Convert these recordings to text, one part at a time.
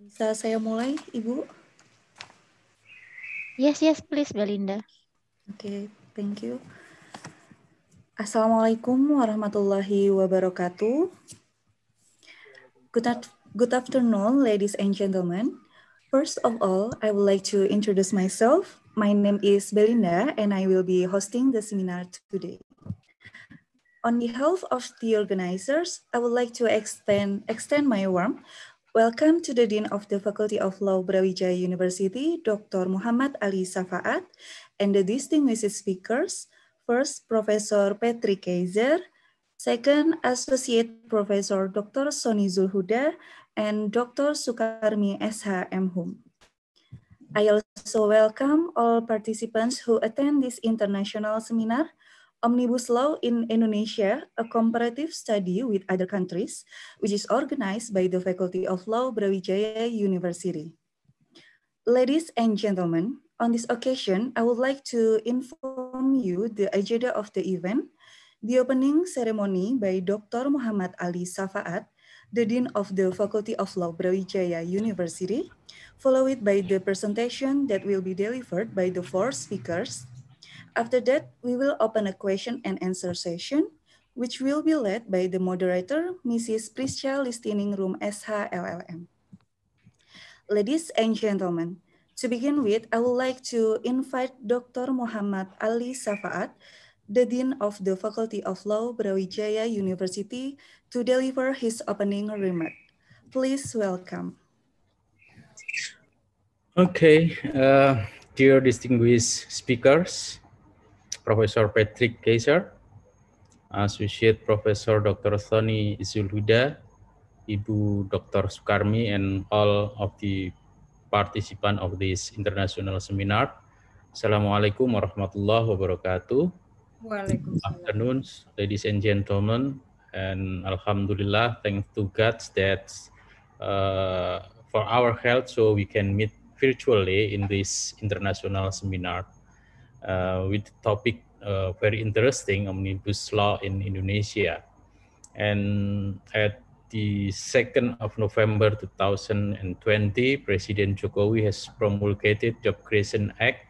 Bisa saya mulai, Ibu? Yes, yes, please, Belinda. Oke, okay, thank you. Assalamualaikum warahmatullahi wabarakatuh. Good, good afternoon, ladies and gentlemen. First of all, I would like to introduce myself. My name is Belinda, and I will be hosting the seminar today. On behalf of the organizers, I would like to extend, extend my warm Welcome to the Dean of the Faculty of Law Brawijaya University, Dr. Muhammad Ali Safaat, and the distinguished speakers. First, Professor Patrick Keyzer. Second, Associate Professor Dr. Sonny Zulhuda and Dr. Sukarmi S.H. M. Hum. I also welcome all participants who attend this international seminar Omnibus Law in Indonesia, a comparative study with other countries, which is organized by the Faculty of Law Brawijaya University. Ladies and gentlemen, on this occasion, I would like to inform you the agenda of the event, the opening ceremony by Dr. Muhammad Ali Safaat, the Dean of the Faculty of Law Brawijaya University, followed by the presentation that will be delivered by the four speakers, after that, we will open a question and answer session, which will be led by the moderator, Mrs. Prischa Listiningrum SHLLM. Ladies and gentlemen, to begin with, I would like to invite Dr. Muhammad Ali Safaat, the Dean of the Faculty of Law, Brawijaya University, to deliver his opening remark. Please welcome. Okay, uh, dear distinguished speakers, Professor Patrick Kaiser, Associate Professor Dr. Thony Zulhuda, Ibu Dr. Sukarmi, and all of the participants of this international seminar. Assalamualaikum warahmatullahi wabarakatuh. Good afternoon, ladies and gentlemen, and Alhamdulillah, thanks to God that uh, for our health, so we can meet virtually in this international seminar uh, with the topic uh, very interesting omnibus law in Indonesia. And at the 2nd of November 2020, President Jokowi has promulgated Job Creation Act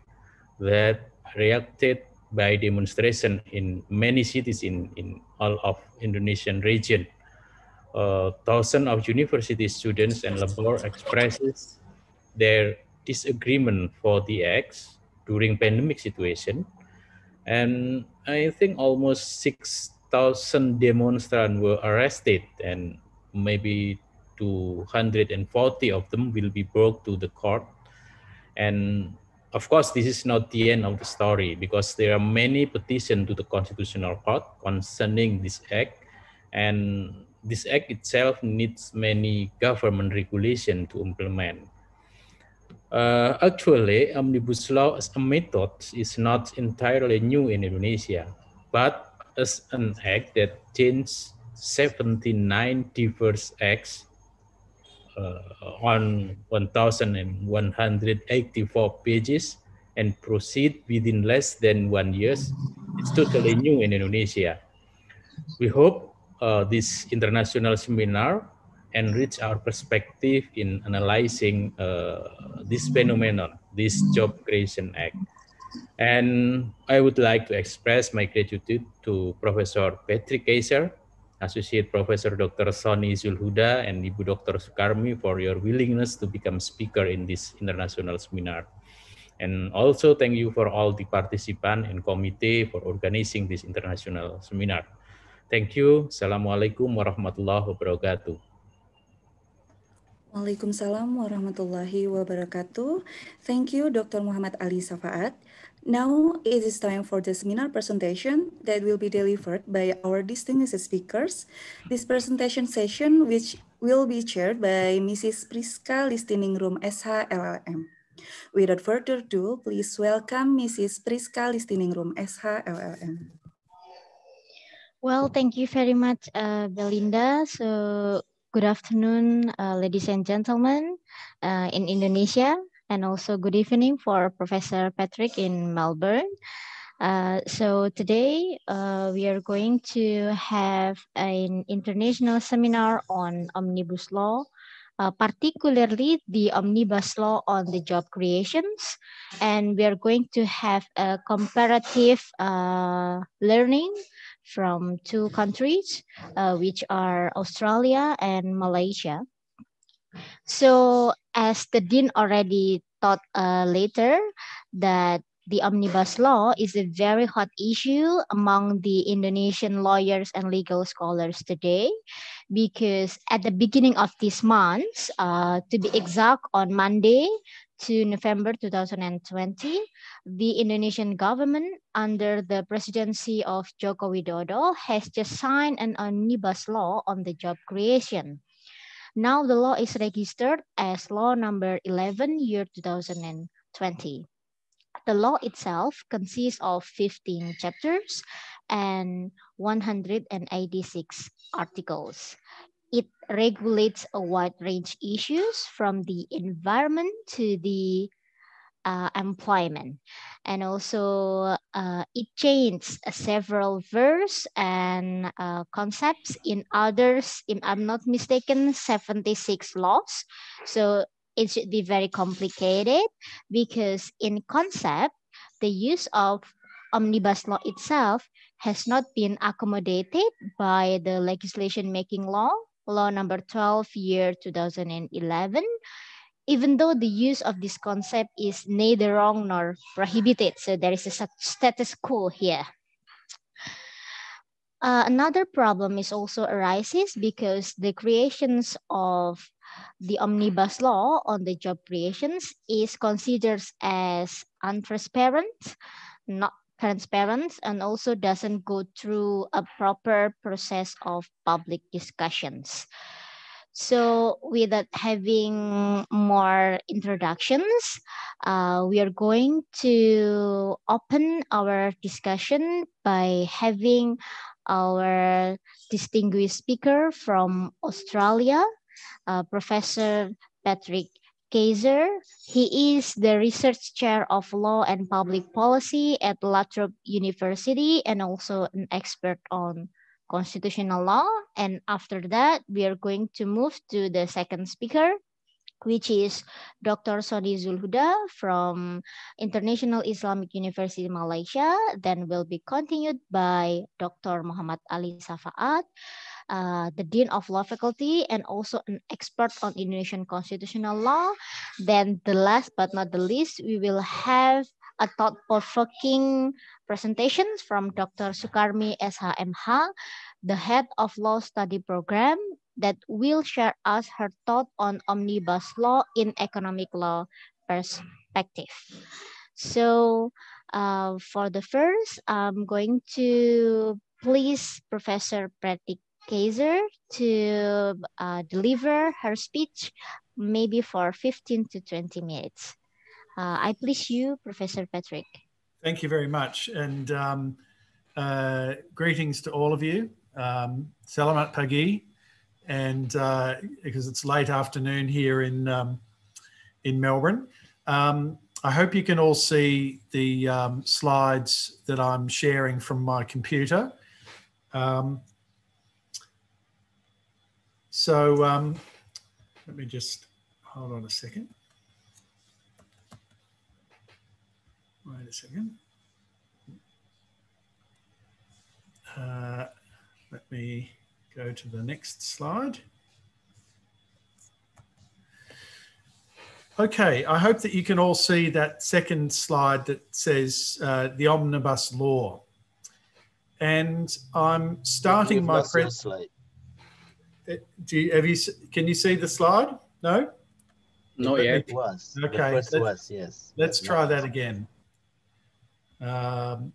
that reacted by demonstration in many cities in, in all of Indonesian region. Uh, thousands of university students and labor expresses their disagreement for the acts during pandemic situation. And I think almost 6,000 demonstrants were arrested and maybe 240 of them will be brought to the court. And of course, this is not the end of the story because there are many petitions to the Constitutional Court concerning this act. And this act itself needs many government regulation to implement. Uh, actually, omnibus law as a method is not entirely new in Indonesia, but as an act that changed 79 diverse acts uh, on 1,184 pages and proceed within less than one years. It's totally new in Indonesia. We hope uh, this international seminar enrich our perspective in analyzing uh, this phenomenon, this Job Creation Act. And I would like to express my gratitude to Professor Patrick Keyzer, Associate Professor Dr. Sonny Zulhuda, and Ibu Dr. Sukarmi for your willingness to become speaker in this international seminar. And also thank you for all the participants and committee for organizing this international seminar. Thank you. Assalamualaikum warahmatullahi wabarakatuh. Waalaikumsalam warahmatullahi wabarakatuh. Thank you, Dr. Muhammad Ali Safaat. Now it is time for the seminar presentation that will be delivered by our distinguished speakers. This presentation session, which will be chaired by Mrs. Priska Listening Room SH LLM. Without further ado, please welcome Mrs. Priska Listening Room SH LLM. Well, thank you very much, uh, Belinda. So Good afternoon, uh, ladies and gentlemen uh, in Indonesia, and also good evening for Professor Patrick in Melbourne. Uh, so today uh, we are going to have an international seminar on omnibus law, uh, particularly the omnibus law on the job creations. And we are going to have a comparative uh, learning from two countries, uh, which are Australia and Malaysia. So as the Dean already taught uh, later that the omnibus law is a very hot issue among the Indonesian lawyers and legal scholars today because at the beginning of this month, uh, to be exact on Monday to November 2020, the Indonesian government under the presidency of Joko Widodo has just signed an omnibus law on the job creation. Now the law is registered as law number 11 year 2020. The law itself consists of 15 chapters and 186 articles. It regulates a wide range issues from the environment to the uh, employment. And also uh, it uh, several verse and uh, concepts in others, if I'm not mistaken, 76 laws. So it should be very complicated because in concept, the use of omnibus law itself has not been accommodated by the legislation making law, law number 12 year 2011, even though the use of this concept is neither wrong nor prohibited. So there is a status quo here. Uh, another problem is also arises because the creations of the omnibus law on the job creations is considered as untransparent, not transparent, and also doesn't go through a proper process of public discussions. So without having more introductions, uh, we are going to open our discussion by having our distinguished speaker from Australia, uh, Professor Patrick Keyzer. He is the research chair of law and public policy at La Trobe University and also an expert on constitutional law. And after that, we are going to move to the second speaker, which is Dr. Sonny Zulhuda from International Islamic University Malaysia. Then will be continued by Dr. Muhammad Ali Safaat, uh, the Dean of Law Faculty and also an expert on Indonesian constitutional law. Then the last but not the least, we will have a thought-provoking presentations from Dr. Sukarmi SHMH, the head of law study program that will share us her thought on omnibus law in economic law perspective. So uh, for the first, I'm going to please Professor Patrick Keyzer to uh, deliver her speech maybe for 15 to 20 minutes. Uh, I please you, Professor Patrick. Thank you very much. And um, uh, greetings to all of you. Um, Salamat Pagi. And uh, because it's late afternoon here in, um, in Melbourne. Um, I hope you can all see the um, slides that I'm sharing from my computer. Um, so um, let me just hold on a second. Wait a second. Uh, let me go to the next slide. Okay, I hope that you can all see that second slide that says uh, the omnibus law. And I'm starting my presentation. Do you, have you, can you see the slide? No? No, yet. It was. Okay, The first let's- was, yes. Let's but try not- that again. Um,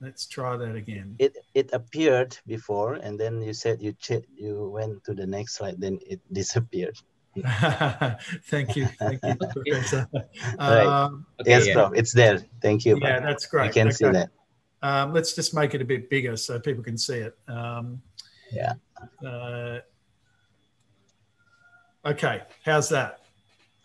let's try that again. It it appeared before, and then you said you ch- you went to the next slide, then it disappeared. thank you, thank you, Professor. Right. Um, Okay, yes, yeah. Prof. It's there. Thank you. yeah, Prof. that's great. You can see that. Um, let's just make it a bit bigger so people can see it. Um, Yeah. Uh, okay, how's that?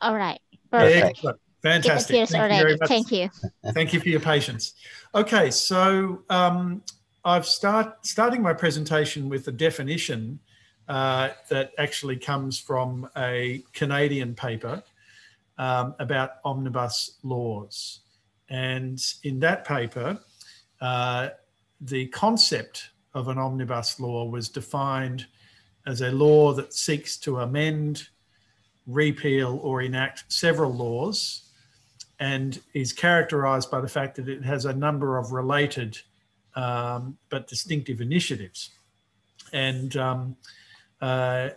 All right, perfect. Perfect. Excellent. Fantastic. It Thank you very already. much. Thank you. Thank you for your patience. Okay, so um, I've start starting my presentation with a definition uh, that actually comes from a Canadian paper um, about omnibus laws. And in that paper, uh, the concept of an omnibus law was defined as a law that seeks to amend, repeal, or enact several laws and is characterized by the fact that it has a number of related um, but distinctive initiatives. And um, uh,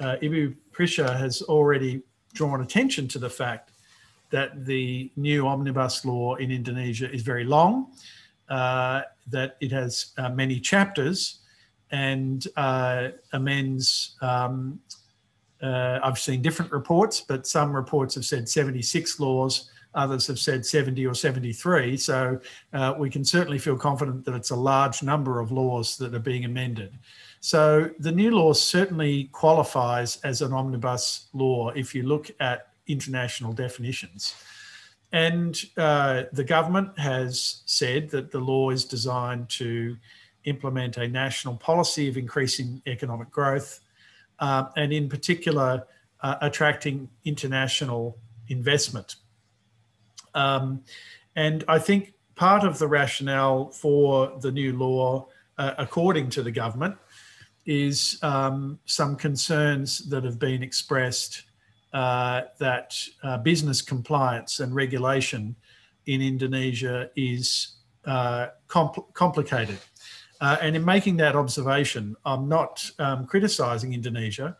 uh, Ibu Prisha has already drawn attention to the fact that the new omnibus law in Indonesia is very long, that it has uh, many chapters and uh, amends. Um, uh, I've seen different reports, but some reports have said 76 laws, others have said 70 or 73. So uh, we can certainly feel confident that it's a large number of laws that are being amended. So the new law certainly qualifies as an omnibus law if you look at international definitions. And uh, the government has said that the law is designed to implement a national policy of increasing economic growth, uh, and in particular, uh, attracting international investment. Um, and I think part of the rationale for the new law, uh, according to the government, is um, some concerns that have been expressed uh, that uh, business compliance and regulation in Indonesia is uh, compl- complicated. Uh, and in making that observation, I'm not um, criticizing Indonesia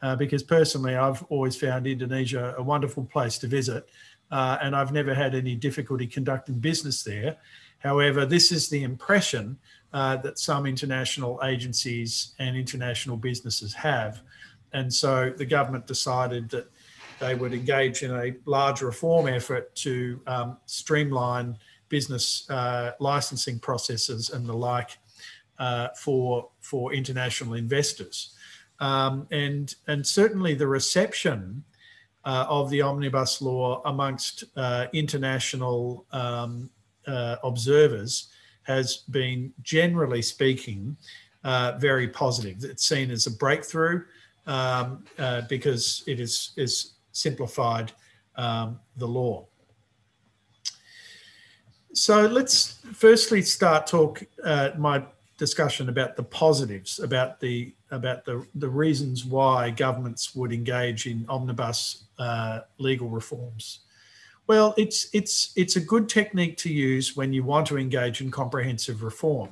uh, because personally I've always found Indonesia a wonderful place to visit uh, and I've never had any difficulty conducting business there. However, this is the impression that some international agencies and international businesses have. And so the government decided that they would engage in a large reform effort to um, streamline business uh, licensing processes and the like uh, for for international investors. Um, and and certainly the reception uh, of the omnibus law amongst uh, international um, uh, observers has been generally speaking uh, very positive. It's seen as a breakthrough um, because it is is simplified um, the law. So let's firstly start talk uh, my discussion about the positives, about the about the the reasons why governments would engage in omnibus uh, legal reforms. Well, it's it's it's a good technique to use when you want to engage in comprehensive reform.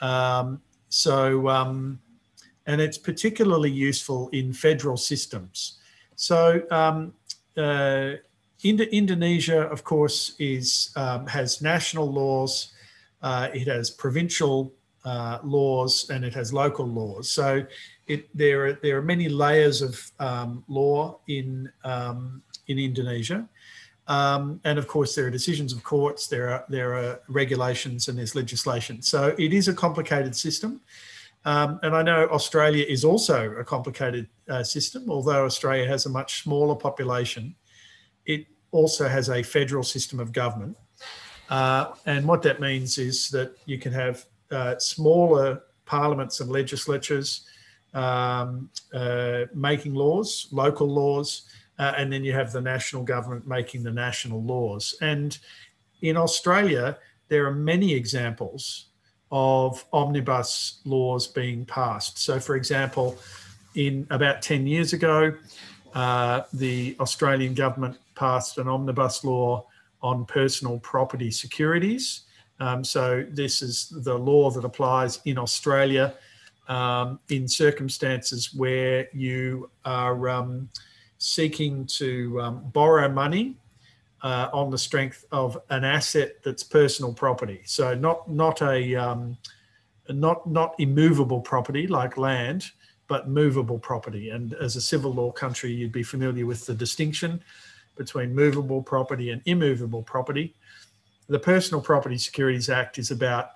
Um, so, um, and it's particularly useful in federal systems. So um, uh, Indo Indonesia, of course, is um, has national laws. Uh, it has provincial uh, laws and it has local laws. So it, there are there are many layers of um, law in um, in Indonesia. Um, and of course, there are decisions of courts, there are there are regulations, and there's legislation. So it is a complicated system. Um, and I know Australia is also a complicated uh, system, although Australia has a much smaller population. It also has a federal system of government. Uh, and what that means is that you can have uh, smaller parliaments and legislatures um, uh, making laws, local laws, uh, and then you have the national government making the national laws. And in Australia, there are many examples of omnibus laws being passed. So, for example, in about 10 years ago, uh, the Australian government passed an omnibus law on personal property securities. Um, so, this is the law that applies in Australia um, in circumstances where you are um, seeking to um, borrow money uh, on the strength of an asset that's personal property. So not not a um, not not immovable property like land, but movable property. And as a civil law country, you'd be familiar with the distinction between movable property and immovable property. The Personal Property Securities Act is about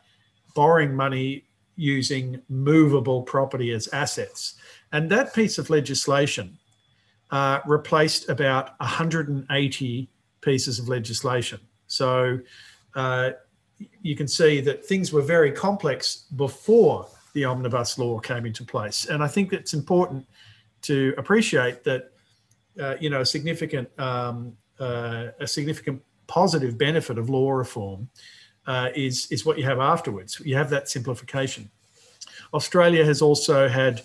borrowing money using movable property as assets. And that piece of legislation uh, replaced about 180 pieces of legislation. So uh, you can see that things were very complex before the omnibus law came into place. And I think it's important to appreciate that, uh, you know, a significant, um, uh, a significant positive benefit of law reform uh, is, is what you have afterwards. You have that simplification. Australia has also had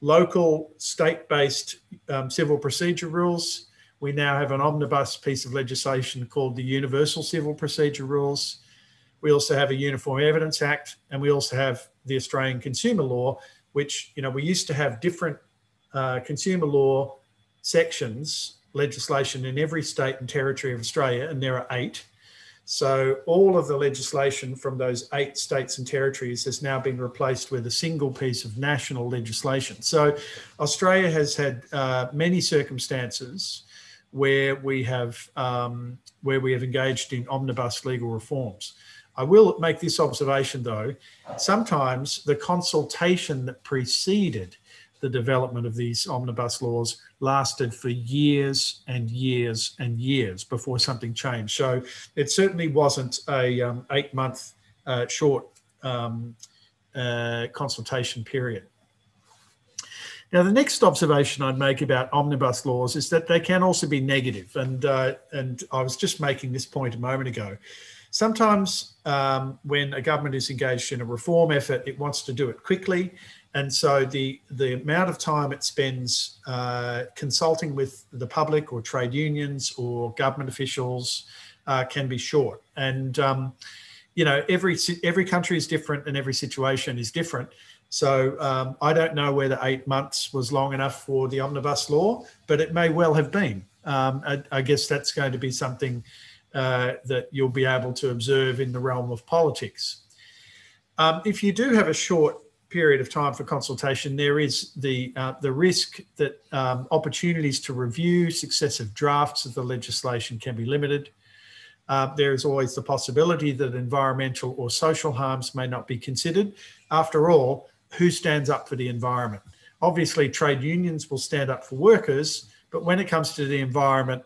local state-based um, civil procedure rules. We now have an omnibus piece of legislation called the Universal Civil Procedure Rules. We also have a Uniform Evidence Act, and we also have the Australian Consumer Law, which you know we used to have different uh, consumer law sections legislation in every state and territory of Australia, and there are eight. So all of the legislation from those eight states and territories has now been replaced with a single piece of national legislation. So Australia has had uh, many circumstances where we have um, where we have engaged in omnibus legal reforms. I will make this observation though, sometimes the consultation that preceded the development of these omnibus laws lasted for years and years and years before something changed. So it certainly wasn't a um, eight month uh, short um, uh, consultation period. Now, the next observation I'd make about omnibus laws is that they can also be negative, and uh, and I was just making this point a moment ago. Sometimes, um, when a government is engaged in a reform effort, it wants to do it quickly, and so the the amount of time it spends uh, consulting with the public or trade unions or government officials uh, can be short. And um, you know every every country is different and every situation is different. So um, I don't know whether eight months was long enough for the omnibus law, but it may well have been. Um, I, I, guess that's going to be something uh, that you'll be able to observe in the realm of politics. Um, if you do have a short period of time for consultation, there is the uh, the risk that um, opportunities to review successive drafts of the legislation can be limited. Uh, there is always the possibility that environmental or social harms may not be considered. After all, who stands up for the environment? Obviously, trade unions will stand up for workers, but when it comes to the environment,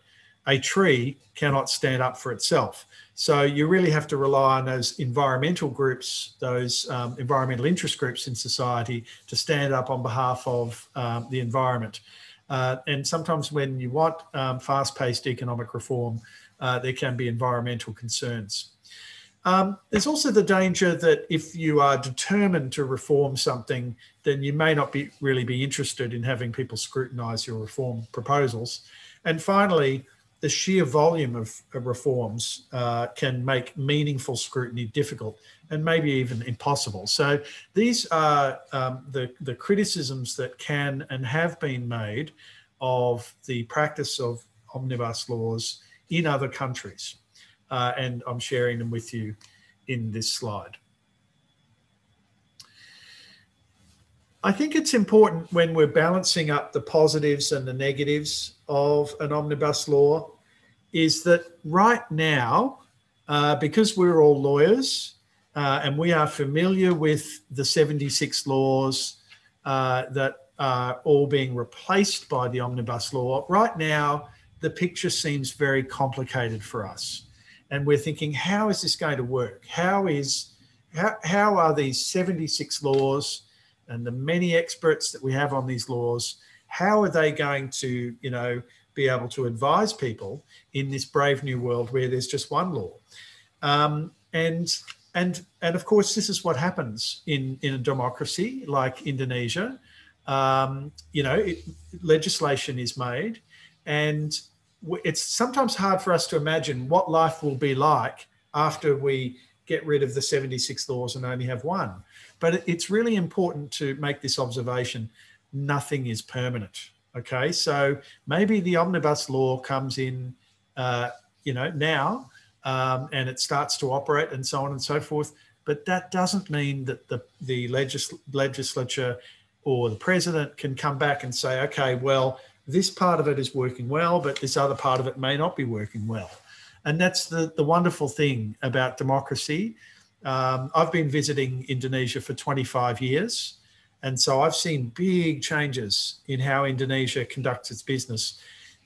a tree cannot stand up for itself. So you really have to rely on those environmental groups, those um, environmental interest groups in society to stand up on behalf of um, the environment. Uh, and sometimes when you want um, fast-paced economic reform, uh, there can be environmental concerns. Um, there's also the danger that if you are determined to reform something, then you may not be really be interested in having people scrutinise your reform proposals. And finally, the sheer volume of, of reforms uh, can make meaningful scrutiny difficult and maybe even impossible. So these are um, the, the criticisms that can and have been made of the practice of omnibus laws in other countries. Uh, and I'm sharing them with you in this slide. I think it's important when we're balancing up the positives and the negatives of an omnibus law is that right now, uh, because we're all lawyers uh, and we are familiar with the 76 laws uh, that are all being replaced by the omnibus law, right now the picture seems very complicated for us. And we're thinking, how is this going to work? How is how, how are these 76 laws and the many experts that we have on these laws, how are they going to, you know, be able to advise people in this brave new world where there's just one law? Um, and and and of course, this is what happens in in a democracy like Indonesia. Um, you know, it, legislation is made, and it's sometimes hard for us to imagine what life will be like after we get rid of the 76 laws and only have one. But it's really important to make this observation nothing is permanent. Okay, so maybe the omnibus law comes in, uh, you know, now um, and it starts to operate and so on and so forth. But that doesn't mean that the, the legis- legislature or the president can come back and say, okay, well, this part of it is working well, but this other part of it may not be working well. And that's the, the wonderful thing about democracy. Um, I've been visiting Indonesia for 25 years. And so I've seen big changes in how Indonesia conducts its business.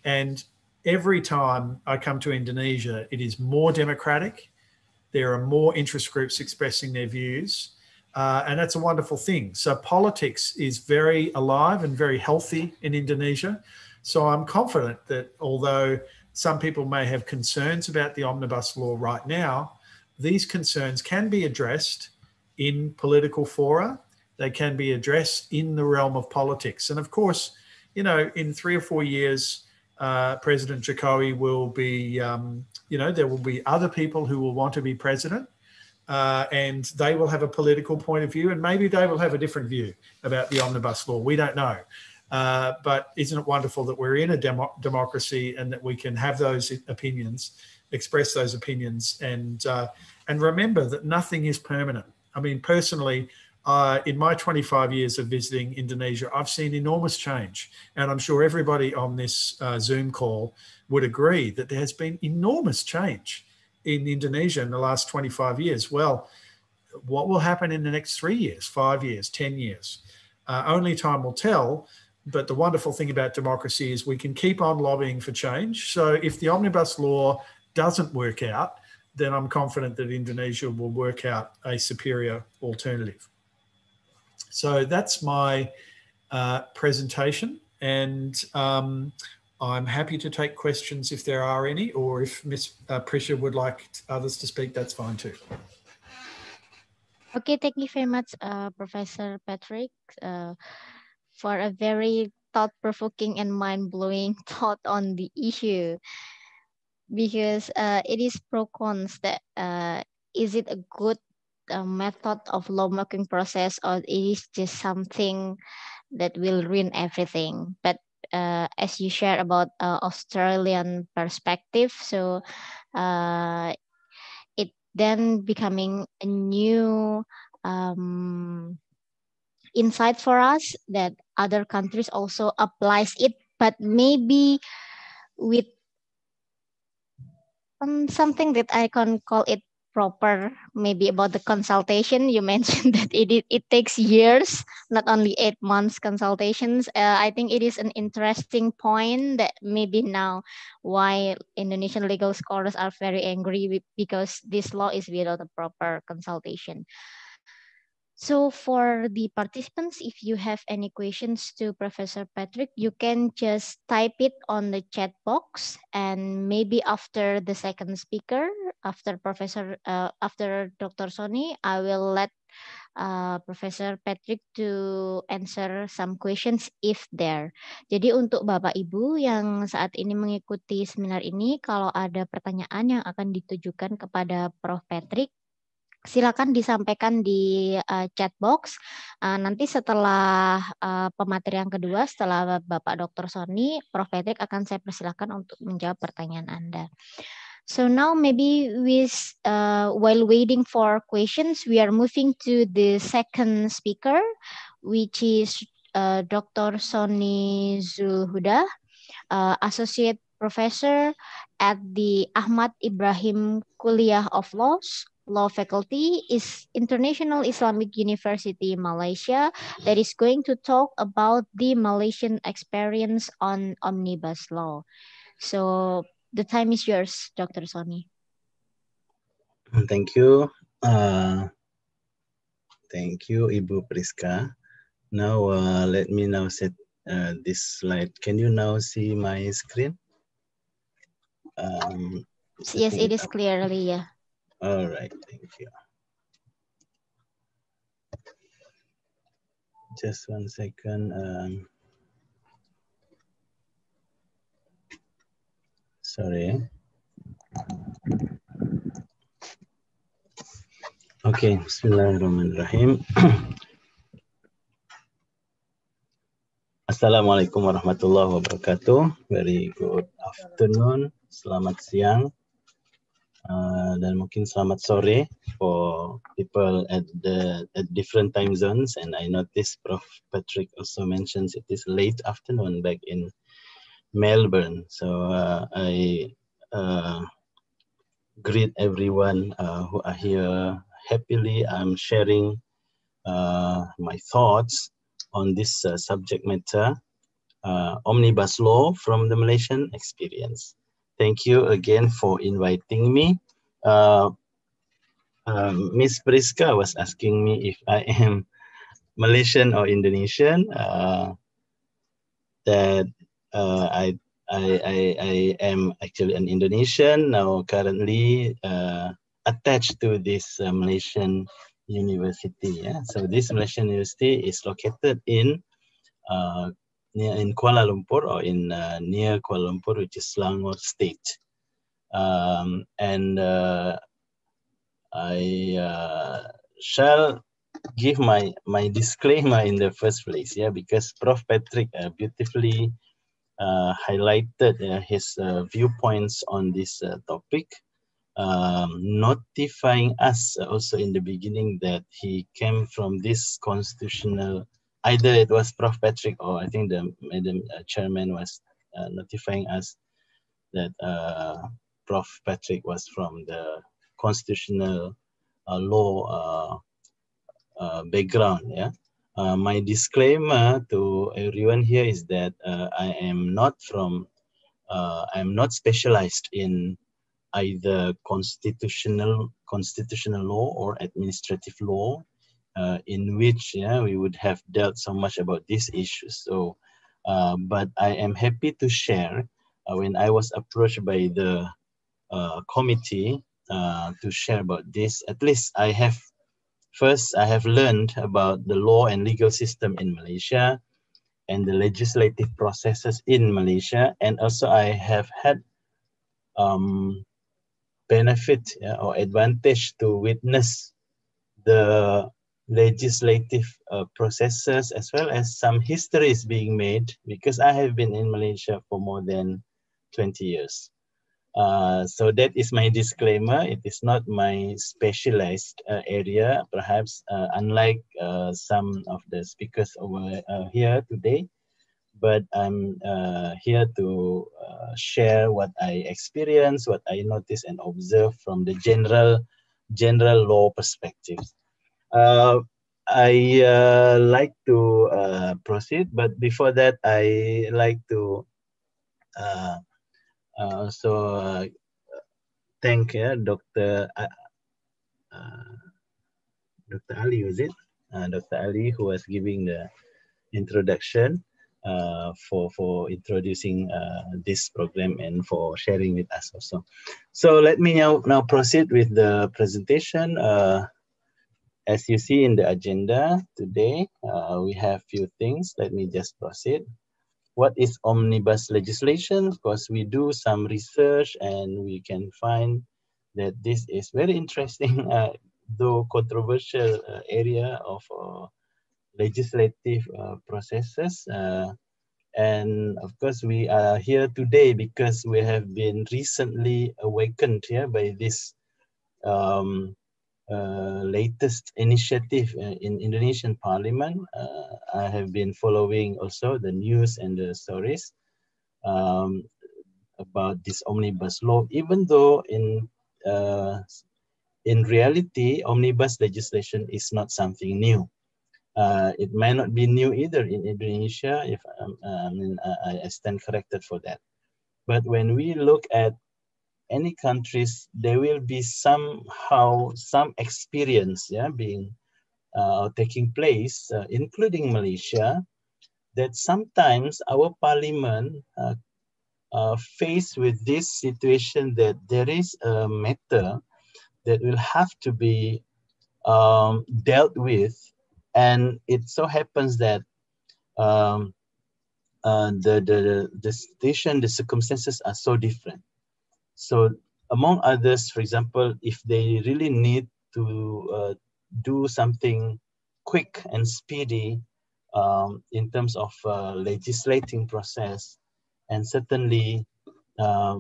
And every time I come to Indonesia, it is more democratic. There are more interest groups expressing their views. Uh, and that's a wonderful thing. So politics is very alive and very healthy in Indonesia. So I'm confident that although some people may have concerns about the omnibus law right now, these concerns can be addressed in political fora. They can be addressed in the realm of politics. And of course, you know, in three or four years, uh, President Jokowi will be, um, you know, there will be other people who will want to be president. Uh, and they will have a political point of view, and maybe they will have a different view about the omnibus law. We don't know. Uh, but isn't it wonderful that we're in a demo- democracy and that we can have those opinions, express those opinions, and uh, and remember that nothing is permanent. I mean, personally, uh, in my 25 years of visiting Indonesia, I've seen enormous change, and I'm sure everybody on this uh, Zoom call would agree that there has been enormous change in Indonesia in the last 25 years. Well, what will happen in the next three years, five years, 10 years? Uh, only time will tell. But the wonderful thing about democracy is we can keep on lobbying for change. So if the omnibus law doesn't work out, then I'm confident that Indonesia will work out a superior alternative. So that's my uh, presentation, and um, I'm happy to take questions if there are any, or if Ms. Uh, Prisha would like others to speak, that's fine too. Okay, thank you very much, uh, Professor Patrick. Uh, for a very thought-provoking and mind-blowing thought on the issue because uh, it is pro cons that uh, is it a good uh, method of lawmaking process or it is just something that will ruin everything but uh, as you share about uh, Australian perspective. So uh, it then becoming a new um, insight for us that other countries also applies it, but maybe with um, something that I can call it proper maybe about the consultation. You mentioned that it, it, takes years not only eight months consultations. Uh, i think it is an interesting point that maybe now why indonesian legal scholars are very angry because this law is without a proper consultation. So for the participants, if you have any questions to Professor Patrick, you can just type it on the chat box and maybe after the second speaker, after Professor, uh, after Dr. Sony, I will let uh, Professor Patrick to answer some questions if there. Jadi untuk Bapak Ibu yang saat ini mengikuti seminar ini, kalau ada pertanyaan yang akan ditujukan kepada Prof. Patrick, silakan disampaikan di uh, chat box. Uh, nanti setelah uh, pemateri yang kedua, setelah Bapak Dr. Sony, Prof. Patrick akan saya persilakan untuk menjawab pertanyaan Anda. So now maybe with uh, while waiting for questions, we are moving to the second speaker, which is uh, Dr. Sonny Zulhuda, uh, Associate Professor at the Ahmad Ibrahim Kulliyyah of Laws law faculty is International Islamic University Malaysia that is going to talk about the Malaysian experience on omnibus law. So the time is yours, Dr. Sonny. Thank you. Uh, thank you, Ibu Priska. Now, uh, let me now set uh, this slide. Can you now see my screen? Um, yes, it is clearly, yeah. All right, thank you. Just one second. Um, sorry. Okay, Bismillahirrahmanirrahim. Assalamualaikum warahmatullahi wabarakatuh. Very good afternoon. Selamat siang uh, dan mungkin selamat sore for people at the at different time zones. And I noticed Prof. Patrick also mentions it is late afternoon back in Melbourne. So uh, I uh, greet everyone uh, who are here. Happily, I'm sharing uh, my thoughts on this uh, subject matter uh, omnibus law from the Malaysian experience. Thank you again for inviting me. Um, Miss Priska was asking me if I am Malaysian or Indonesian. That uh, I, I, I I am actually an Indonesian now. Currently uh, attached to this uh, Malaysian university. Yeah, so this Malaysian university is located in uh, near in Kuala Lumpur or in uh, near Kuala Lumpur, which is Selangor State. Um, and I uh, shall give my my disclaimer in the first place, yeah, because Prof. Patrick uh, beautifully uh, highlighted uh, his uh, viewpoints on this uh, topic, um, notifying us also in the beginning that he came from this constitutional. Either it was Prof. Patrick or I think the Madam Chairman was notifying us that Prof. Patrick was from the constitutional uh, law uh, uh, background. Yeah. My disclaimer to everyone here is that I am not from, I am not specialized in either constitutional constitutional law or administrative law uh, in which yeah, we would have dealt so much about these issues. So, uh, but I am happy to share uh, when I was approached by the committee uh, to share about this. At least I have, first I have learned about the law and legal system in Malaysia and the legislative processes in Malaysia. And also I have had um, benefit or advantage to witness the legislative uh, processes as well as some histories being made because I have been in Malaysia for more than 20 years. Uh, so that is my disclaimer. It is not my specialized uh, area, perhaps uh, unlike uh, some of the speakers over uh, here today. But I'm here to share what I experience, what I notice and observe from the general general law perspective. I like to proceed, but before that, I like to uh, so uh, thank uh, Dr. Dr. Ali, was it? Dr. Ali, who was giving the introduction uh, for for introducing uh, this program and for sharing with us also. So let me now now proceed with the presentation. Uh, as you see in the agenda today, we have few things. Let me just proceed what is omnibus legislation? Of course, we do some research and we can find that this is very interesting, uh, though controversial uh, area of uh, legislative uh, processes. Uh, and of course, we are here today because we have been recently awakened here by this um, latest initiative uh, in Indonesian Parliament. Uh, I have been following also the news and the stories um, about this omnibus law, even though in in reality, omnibus legislation is not something new. Uh, it may not be new either in Indonesia, if um, I, mean, I, I, stand corrected for that. But when we look at any countries, there will be somehow some experience yeah, being uh, taking place, uh, including Malaysia, that sometimes our parliament uh, uh, faced with this situation that there is a matter that will have to be um, dealt with. And it so happens that um, uh, the, the, the situation, the circumstances are so different. So among others, for example, if they really need to uh, do something quick and speedy um, in terms of uh, legislating process, and certainly, uh,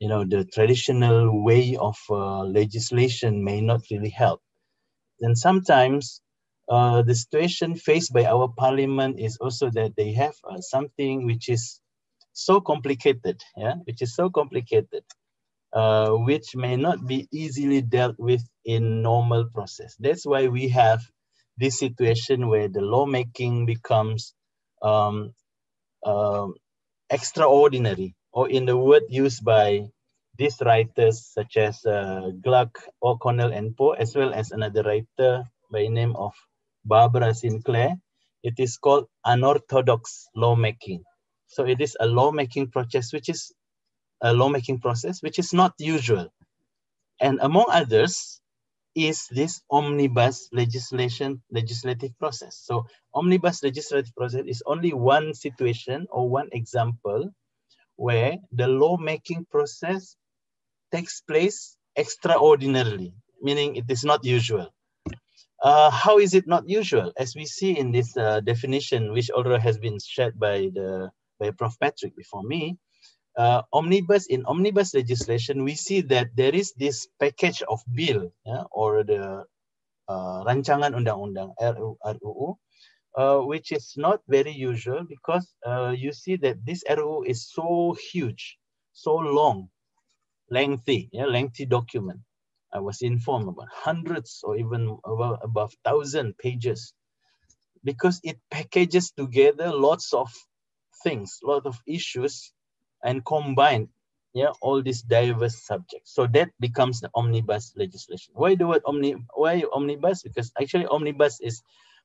you know, the traditional way of uh, legislation may not really help. Then sometimes uh, the situation faced by our parliament is also that they have uh, something which is so complicated, yeah, which is so complicated, uh, which may not be easily dealt with in normal process. That's why we have this situation where the lawmaking becomes um, um, extraordinary, or in the word used by these writers such as uh, Gluck, O'Connell, and Po, as well as another writer by name of Barbara Sinclair, it is called unorthodox lawmaking. So it is a lawmaking process, which is a lawmaking process, which is not usual. And among others, is this omnibus legislation legislative process. So omnibus legislative process is only one situation or one example where the lawmaking process takes place extraordinarily, meaning it is not usual. Uh, how is it not usual? As we see in this uh, definition, which already has been shared by the by Prof. Patrick before me, uh, omnibus in omnibus legislation, we see that there is this package of bill yeah, or the uh, rancangan undang-undang RUU, uh, which is not very usual because uh, you see that this RUU is so huge, so long, lengthy, yeah, lengthy document. I was informed about hundreds or even above, above thousand pages because it packages together lots of things, a lot of issues and combine yeah, all these diverse subjects. So that becomes the omnibus legislation. Why the word omni? Why omnibus? Because actually omnibus is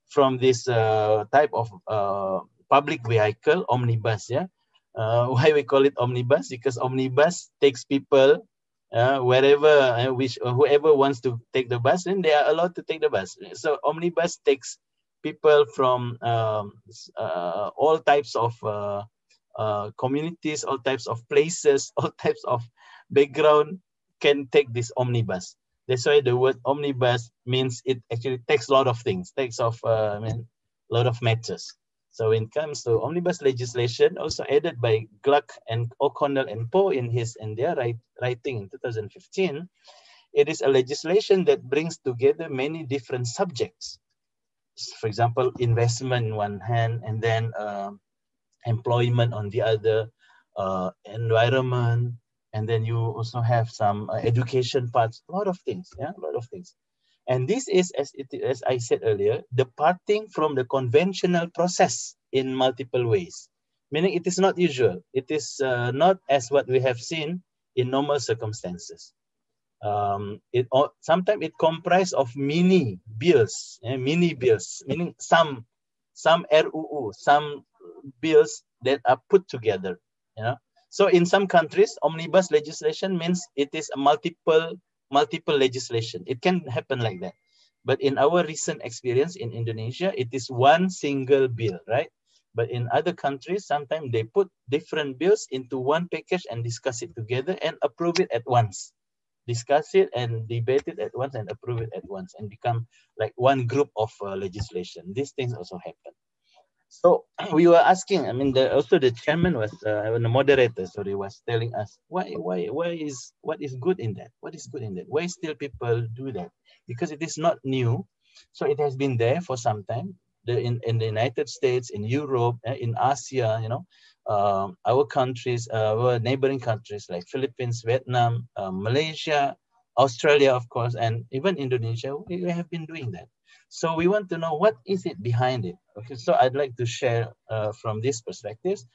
from this uh, type of uh, public vehicle, omnibus. Yeah. Uh, why we call it omnibus? Because omnibus takes people uh, wherever, uh, which whoever wants to take the bus, then they are allowed to take the bus. So omnibus takes people from um, uh, all types of uh, communities, all types of places, all types of background can take this omnibus. That's why the word omnibus means it actually takes a lot of things, takes off uh, I mean, a lot of matters. So when it comes to omnibus legislation, also added by Gluck and O'Connell and Po in his in their write, writing in 2015, it is a legislation that brings together many different subjects. For example, investment in one hand, and then uh, employment on the other, uh, environment, and then you also have some uh, education parts, a lot of things, yeah, a lot of things. And this is, as, it, as I said earlier, departing from the conventional process in multiple ways, meaning it is not usual. It is uh, not as what we have seen in normal circumstances. Um, it sometimes it comprises of mini bills, eh, mini bills, meaning some some RUU, some bills that are put together. You know? So in some countries, omnibus legislation means it is a multiple multiple legislation. It can happen like that. But in our recent experience in Indonesia, it is one single bill, right? But in other countries, sometimes they put different bills into one package and discuss it together and approve it at once. Discuss it and debate it at once and approve it at once and become like one group of uh, legislation. These things also happen. So we were asking, I mean, the, also the chairman was, uh, the moderator, sorry, was telling us, why, why, why is, what is good in that? What is good in that? Why still people do that? Because it is not new. So it has been there for some time. The, in, in the United States, in Europe, uh, in Asia, you know, um, our countries, uh, our neighboring countries like Philippines, Vietnam, uh, Malaysia, Australia, of course, and even Indonesia, we have been doing that. So we want to know what is it behind it. Okay, so I'd like to share uh, from these perspectives.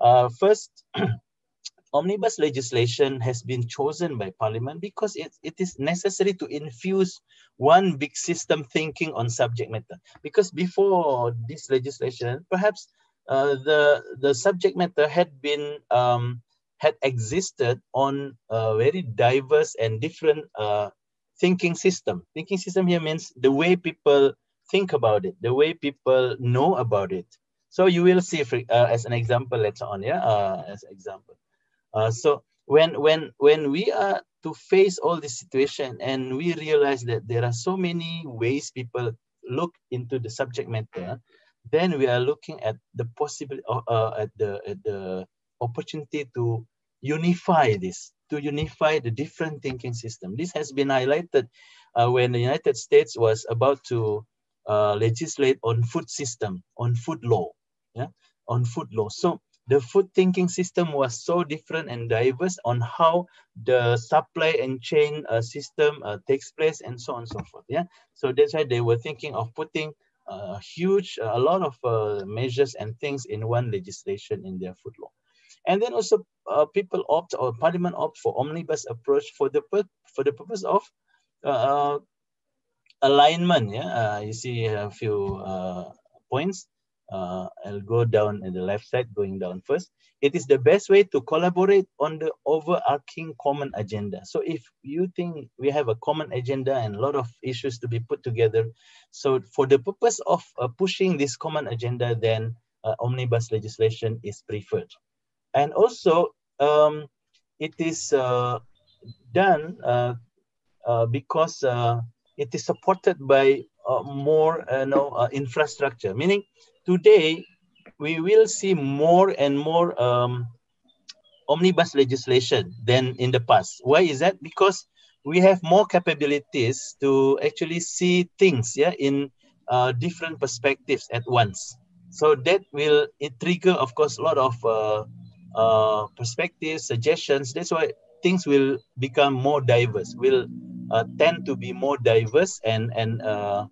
Uh, first, omnibus legislation has been chosen by parliament because it, it is necessary to infuse one big system thinking on subject matter. Because before this legislation, perhaps uh, the, the subject matter had been um, had existed on a very diverse and different uh, thinking system. Thinking system here means the way people think about it, the way people know about it. So you will see for, uh, as an example later on, yeah, uh, as example. Uh, so when when when we are to face all this situation and we realize that there are so many ways people look into the subject matter, then we are looking at the possible uh, uh, at the at the opportunity to unify this to unify the different thinking system. This has been highlighted uh, when the United States was about to uh, legislate on food system, on food law, yeah, on food law. So the food thinking system was so different and diverse on how the supply and chain uh, system uh, takes place and so on and so forth. Yeah, so that's why they were thinking of putting uh, huge, a lot of uh, measures and things in one legislation in their food law. And then also uh, people opt or parliament opt for omnibus approach for the for the purpose of uh, alignment. Yeah, you see a few points. Uh, I'll go down in the left side, going down first. It is the best way to collaborate on the overarching common agenda. So if you think we have a common agenda and a lot of issues to be put together, so for the purpose of uh, pushing this common agenda, then uh, omnibus legislation is preferred. And also, um, it is uh, done uh, uh, because it is supported by more infrastructure, meaning today we will see more and more um, omnibus legislation than in the past. Why is that? Because we have more capabilities to actually see things yeah, in uh, different perspectives at once. So that will it trigger, of course, a lot of uh, uh, perspectives, suggestions. That's why things will become more diverse, will uh, tend to be more diverse and, and uh,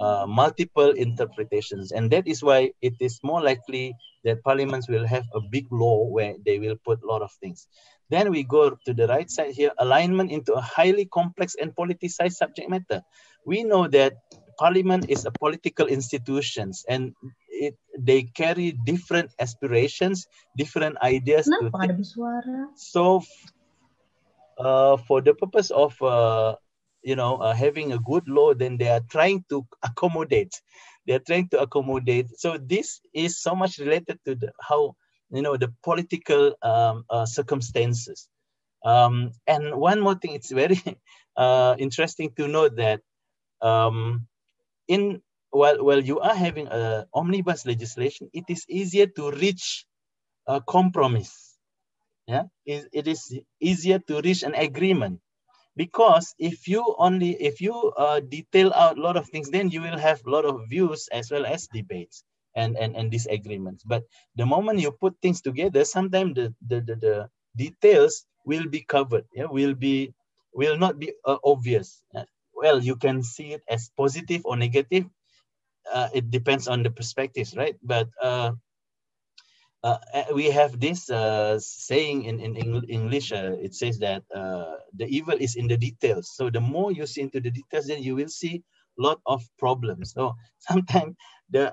uh, multiple interpretations. And that is why it is more likely that parliaments will have a big law where they will put a lot of things. Then we go to the right side here, alignment into a highly complex and politicized subject matter. We know that parliament is a political institutions and it, they carry different aspirations, different ideas. Kenapa ada bersuara? So, uh, for the purpose of uh, you know uh, having a good law, then they are trying to accommodate. They are trying to accommodate. So this is so much related to the, how you know the political um, uh, circumstances. Um, and one more thing, it's very uh, interesting to note that um, in while, while you are having a omnibus legislation, it is easier to reach a compromise. Yeah, it, it is easier to reach an agreement because if you only if you uh, detail out a lot of things, then you will have a lot of views as well as debates and and, and disagreements. But the moment you put things together, sometimes the, the, the, the details will be covered. Yeah, will be will not be uh, obvious. well, you can see it as positive or negative uh, it depends on the perspectives, right? But uh, uh, we have this uh, saying in, in English, uh, it says that uh, the evil is in the details. So the more you see into the details, then you will see a lot of problems. So sometimes the,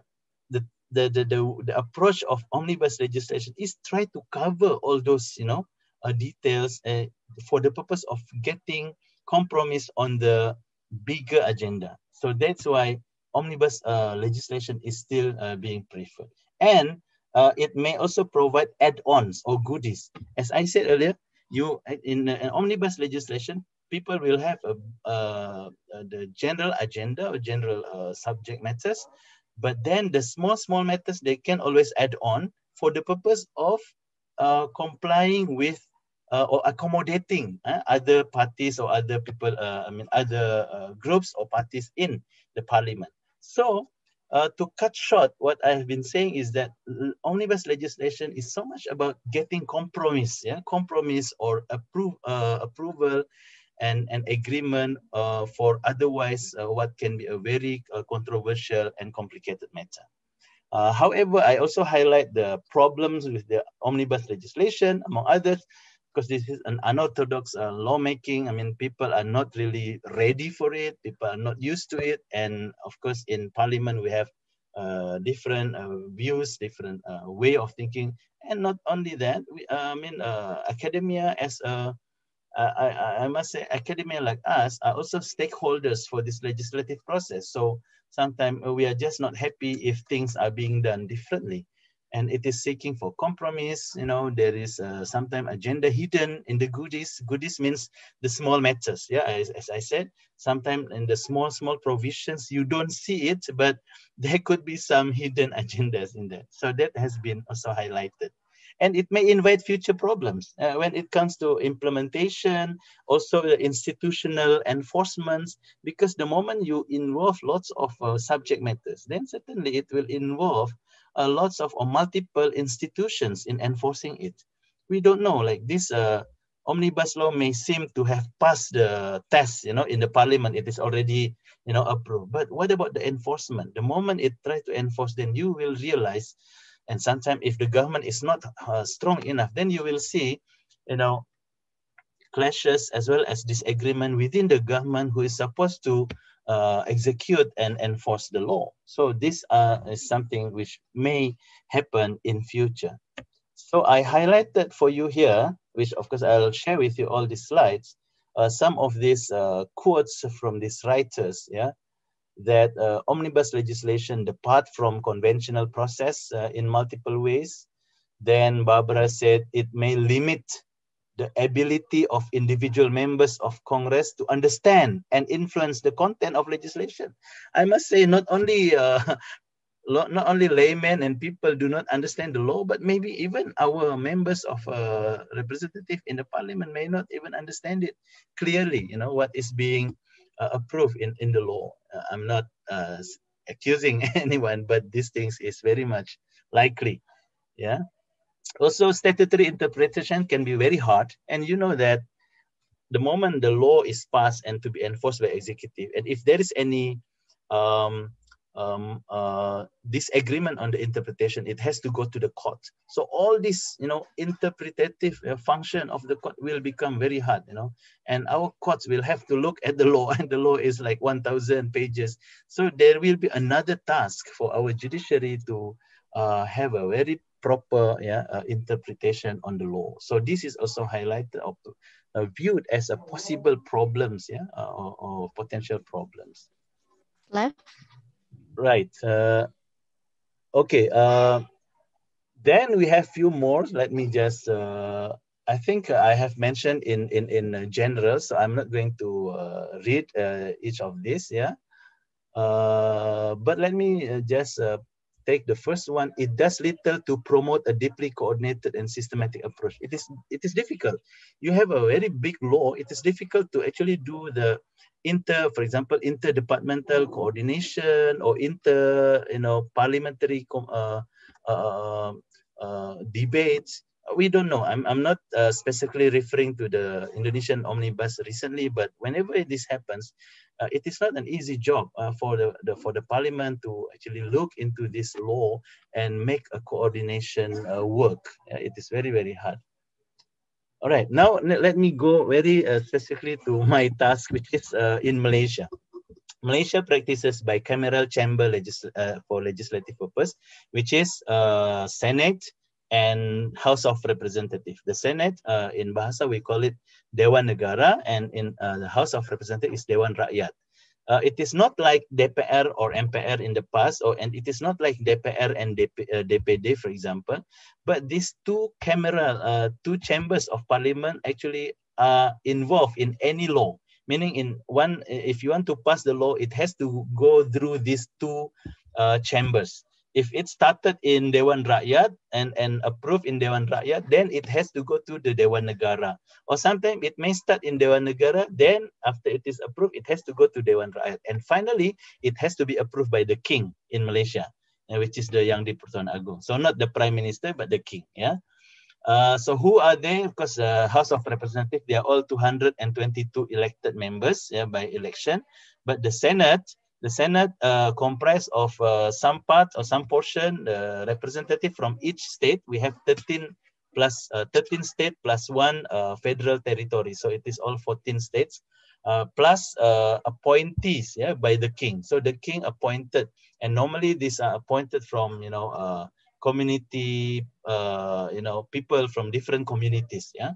the, the, the, the, the approach of omnibus legislation is try to cover all those, you know, details for the purpose of getting compromise on the bigger agenda. So that's why omnibus legislation is still being preferred. And uh, it may also provide add-ons or goodies. As I said earlier, you in an omnibus legislation, people will have a, uh, the general agenda or general uh, subject matters, but then the small, small matters, they can always add on for the purpose of uh, complying with uh, or accommodating uh, other parties or other people, I mean, other groups or parties in the parliament. So uh, to cut short, what I've been saying is that omnibus legislation is so much about getting compromise, yeah, compromise or approve, uh, approval and an agreement uh, for otherwise uh, what can be a very uh, controversial and complicated matter. Uh, however, I also highlight the problems with the omnibus legislation, among others, because this is an unorthodox uh, lawmaking. I mean, people are not really ready for it. People are not used to it. And of course, in parliament, we have uh, different uh, views, different uh, way of thinking. And not only that, we, uh, I mean, uh, academia as I must say, academia like us are also stakeholders for this legislative process. So sometimes we are just not happy if things are being done differently and it is seeking for compromise. You know, there is uh, sometimes agenda hidden in the goodies. Goodies means the small matters. Yeah, as, as I said, sometimes in the small, small provisions, you don't see it, but there could be some hidden agendas in that. So that has been also highlighted. And it may invite future problems uh, when it comes to implementation, also the institutional enforcements, because the moment you involve lots of uh, subject matters, then certainly it will involve uh, lots of or multiple institutions in enforcing it. We don't know, like this uh, omnibus law may seem to have passed the test, you know, in the parliament, it is already, you know, approved. But what about the enforcement? The moment it tries to enforce, then you will realize, and sometimes if the government is not uh, strong enough, then you will see, you know, clashes as well as disagreement within the government who is supposed to uh, execute and enforce the law. So this uh, is something which may happen in future. So I highlighted for you here, which of course I'll share with you all these slides, uh, some of these uh, quotes from these writers, yeah, that uh, omnibus legislation depart from conventional process uh, in multiple ways. Then Barbara said it may limit the ability of individual members of Congress to understand and influence the content of legislation. I must say, not only uh, not only laymen and people do not understand the law, but maybe even our members of uh, representative in the parliament may not even understand it clearly. You know what is being uh, approved in in the law. Uh, I'm not uh, accusing anyone, but these things is very much likely. Yeah also statutory interpretation can be very hard. And you know that the moment the law is passed and to be enforced by executive and if there is any um, um, uh, disagreement on the interpretation it has to go to the court. So all this you know interpretative uh, function of the court will become very hard you know. And our courts will have to look at the law and the law is like 1000 pages. So there will be another task for our judiciary to uh, have a very proper yeah, uh, interpretation on the law. So this is also highlighted or uh, viewed as a possible problems, yeah, uh, or, or, potential problems. Left. Right. Uh, okay. Uh, then we have few more. Let me just. Uh, I think I have mentioned in in in general, so I'm not going to read each of these. Yeah. but let me just take the first one, it does little to promote a deeply coordinated and systematic approach. It is it is difficult. You have a very big law. It is difficult to actually do the inter, for example, interdepartmental coordination or inter, you know, parliamentary uh, uh, uh, debates. We don't know. I'm, I'm not uh, specifically referring to the Indonesian omnibus recently, but whenever this happens, uh, it is not an easy job uh, for the, the, for the parliament to actually look into this law and make a coordination uh, work. it is very very hard. All right, now let me go very uh, specifically to my task, which is uh, in Malaysia. Malaysia practices bicameral chamber legis for legislative purpose, which is Senate and House of Representative. The Senate, in Bahasa, we call it Dewan Negara and in uh, the House of Representatives is Dewan Rakyat. Uh, it is not like DPR or MPR in the past, or and it is not like DPR and DP, uh, DPD, for example. But these two camera, uh, two chambers of parliament actually are involved in any law. Meaning, in one, if you want to pass the law, it has to go through these two uh, chambers if it started in Dewan Rakyat and, and approved in Dewan Rakyat, then it has to go to the Dewan Negara. Or sometimes it may start in Dewan Negara, then after it is approved, it has to go to Dewan Rakyat. And finally, it has to be approved by the king in Malaysia, uh, which is the Yang di-Pertuan Agong. So not the prime minister, but the king. Yeah. Uh, so who are they? Because uh, House of Representatives, they are all 222 elected members yeah, by election. But the Senate, the Senate uh, comprised of uh, some part or some portion uh, representative from each state. We have 13 plus uh, 13 state plus one uh, federal territory. So it is all 14 states uh, plus appointees yeah, by the king. So the king appointed, and normally these are appointed from, you know, community, you know, people from different communities. Yeah.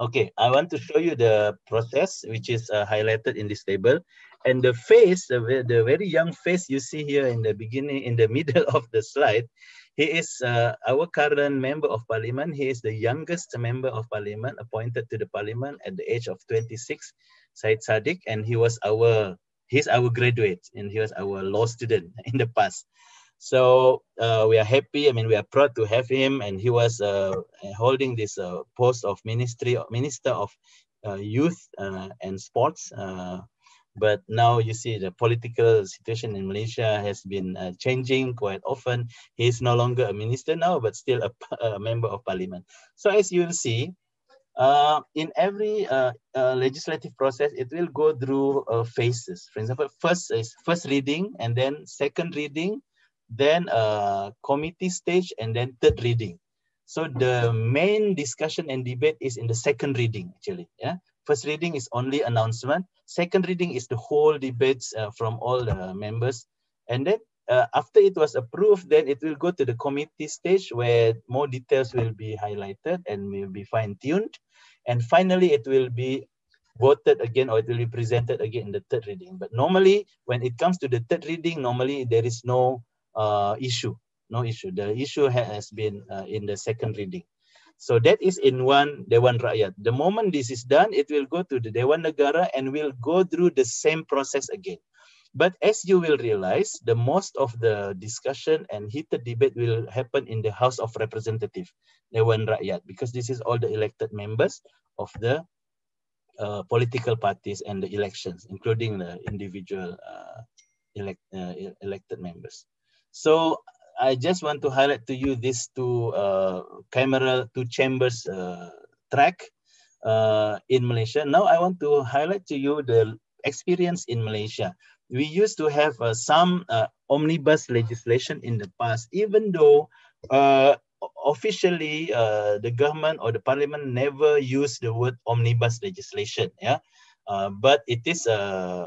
Okay, I want to show you the process, which is highlighted in this table. And the face, the, the very young face you see here in the beginning, in the middle of the slide, he is uh, our current member of parliament. He is the youngest member of parliament appointed to the parliament at the age of 26, Syed Saddiq, and he was our he's our graduate and he was our law student in the past. So uh, we are happy. I mean, we are proud to have him, and he was uh, holding this uh, post of ministry minister of uh, youth uh, and sports but now you see the political situation in Malaysia has been uh, changing quite often. He's no longer a minister now, but still a, a, member of parliament. So as you will see, uh, in every uh, uh, legislative process, it will go through uh, phases. For example, first is first reading, and then second reading, then uh, committee stage, and then third reading. So the main discussion and debate is in the second reading, actually. Yeah, first reading is only announcement. Second reading is the whole debates uh, from all the members, and then uh, after it was approved, then it will go to the committee stage where more details will be highlighted and will be fine-tuned. And finally, it will be voted again or it will be presented again in the third reading. But normally, when it comes to the third reading, normally there is no uh, issue, no issue. The issue has been uh, in the second reading. So that is in one Dewan Rakyat. The moment this is done, it will go to the Dewan Negara and will go through the same process again. But as you will realize, the most of the discussion and heated debate will happen in the House of Representatives, Dewan Rakyat, because this is all the elected members of the uh, political parties and the elections, including the individual uh, elect, uh, elected members. So I just want to highlight to you these two uh, camera, two chambers uh, track uh, in Malaysia. Now I want to highlight to you the experience in Malaysia we used to have uh, some uh, omnibus legislation in the past, even though uh, officially the government or the parliament never used the word omnibus legislation. Yeah, but it is uh,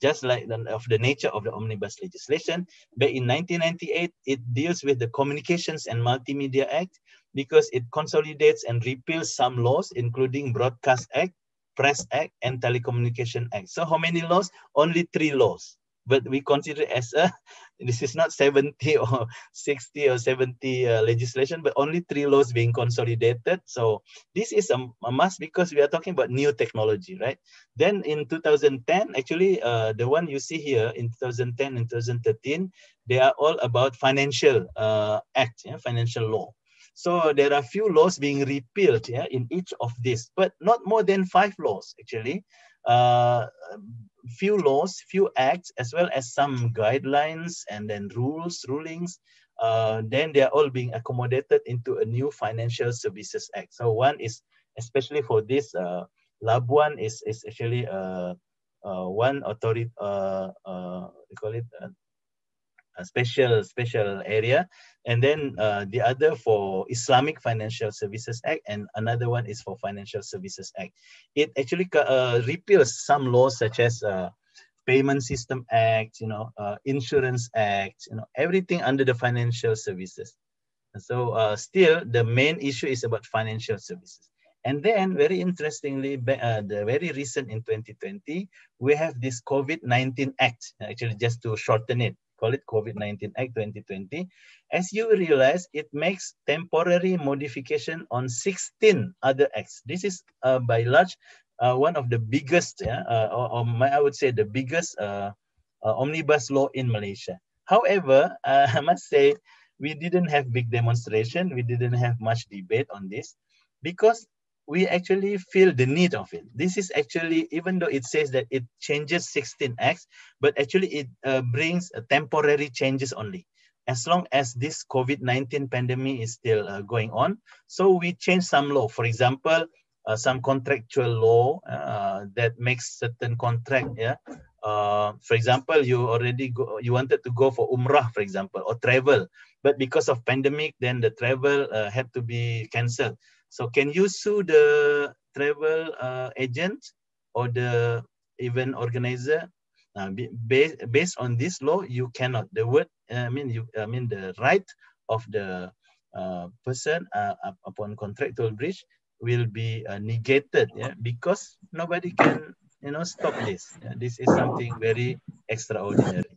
just like the, of the nature of the omnibus legislation. But in 1998, it deals with the Communications and Multimedia Act because it consolidates and repeals some laws, including Broadcast Act, Press Act and Telecommunication Act. So how many laws? Only three laws. But we consider it as a, this is not 70 or 60 or 70 uh, legislation, but only three laws being consolidated. So this is a, a, must because we are talking about new technology, right? Then in 2010, actually, uh, the one you see here in 2010 and 2013, they are all about financial uh, act, yeah, financial law. So there are few laws being repealed yeah, in each of these, but not more than five laws actually. Uh, few laws, few acts, as well as some guidelines and then rules, rulings. Uh, then they are all being accommodated into a new Financial Services Act. So one is, especially for this, uh, Labuan is, is actually uh, uh, one authority, uh, uh, call it uh, a special special area. And then uh, the other for islamic financial services act and another one is for financial services act. It actually uh, repeals some laws such as uh, payment system act you know uh, insurance act you know everything under the financial services. So uh, still the main issue is about financial services. And then very interestingly uh, the very recent in 2020 we have this covid-19 act actually just to shorten it call it COVID-19 Act 2020. As you realize, it makes temporary modification on 16 other acts. This is uh, by large uh, one of the biggest, yeah, uh, or, or I would say the biggest uh, uh, omnibus law in Malaysia. However, I must say, we didn't have big demonstration. We didn't have much debate on this because we actually feel the need of it. This is actually, even though it says that it changes 16 acts, but actually it uh, brings temporary changes only. As long as this COVID-19 pandemic is still uh, going on. So we change some law. For example, uh, some contractual law uh, that makes certain contract, yeah. Uh, for example, you already go, you wanted to go for Umrah, for example, or travel, but because of pandemic, then the travel uh, had to be cancelled. So can you sue the travel uh, agent or the event organizer? Uh, based, based on this law, you cannot. The word, I mean, you, I mean the right of the uh, person uh, upon contractual breach will be uh, negated yeah, because nobody can you know stop this. Yeah, this is something very extraordinary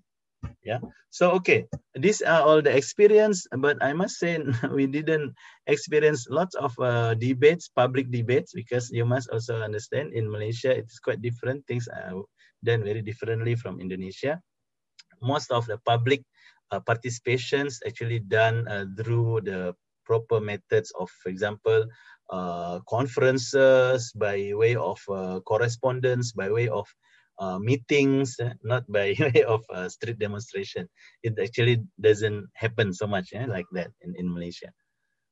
yeah. So okay. These are all the experience but i must say we didn't experience lots of uh, debates public debates because you must also understand in malaysia it's quite different. Things are done very differently from indonesia. Most of the public uh, participations actually done uh, through the proper methods of for example uh, conferences by way of uh, correspondence by way of uh, meetings, not by way of uh, street demonstration. It actually doesn't happen so much eh, like that in, in Malaysia.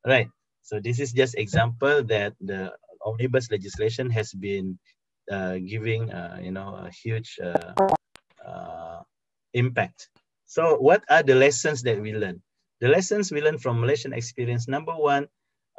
Right. So this is just example that the omnibus legislation has been uh, giving uh, you know a huge uh, uh, impact. So what are the lessons that we learn? The lessons we learn from Malaysian experience. Number one,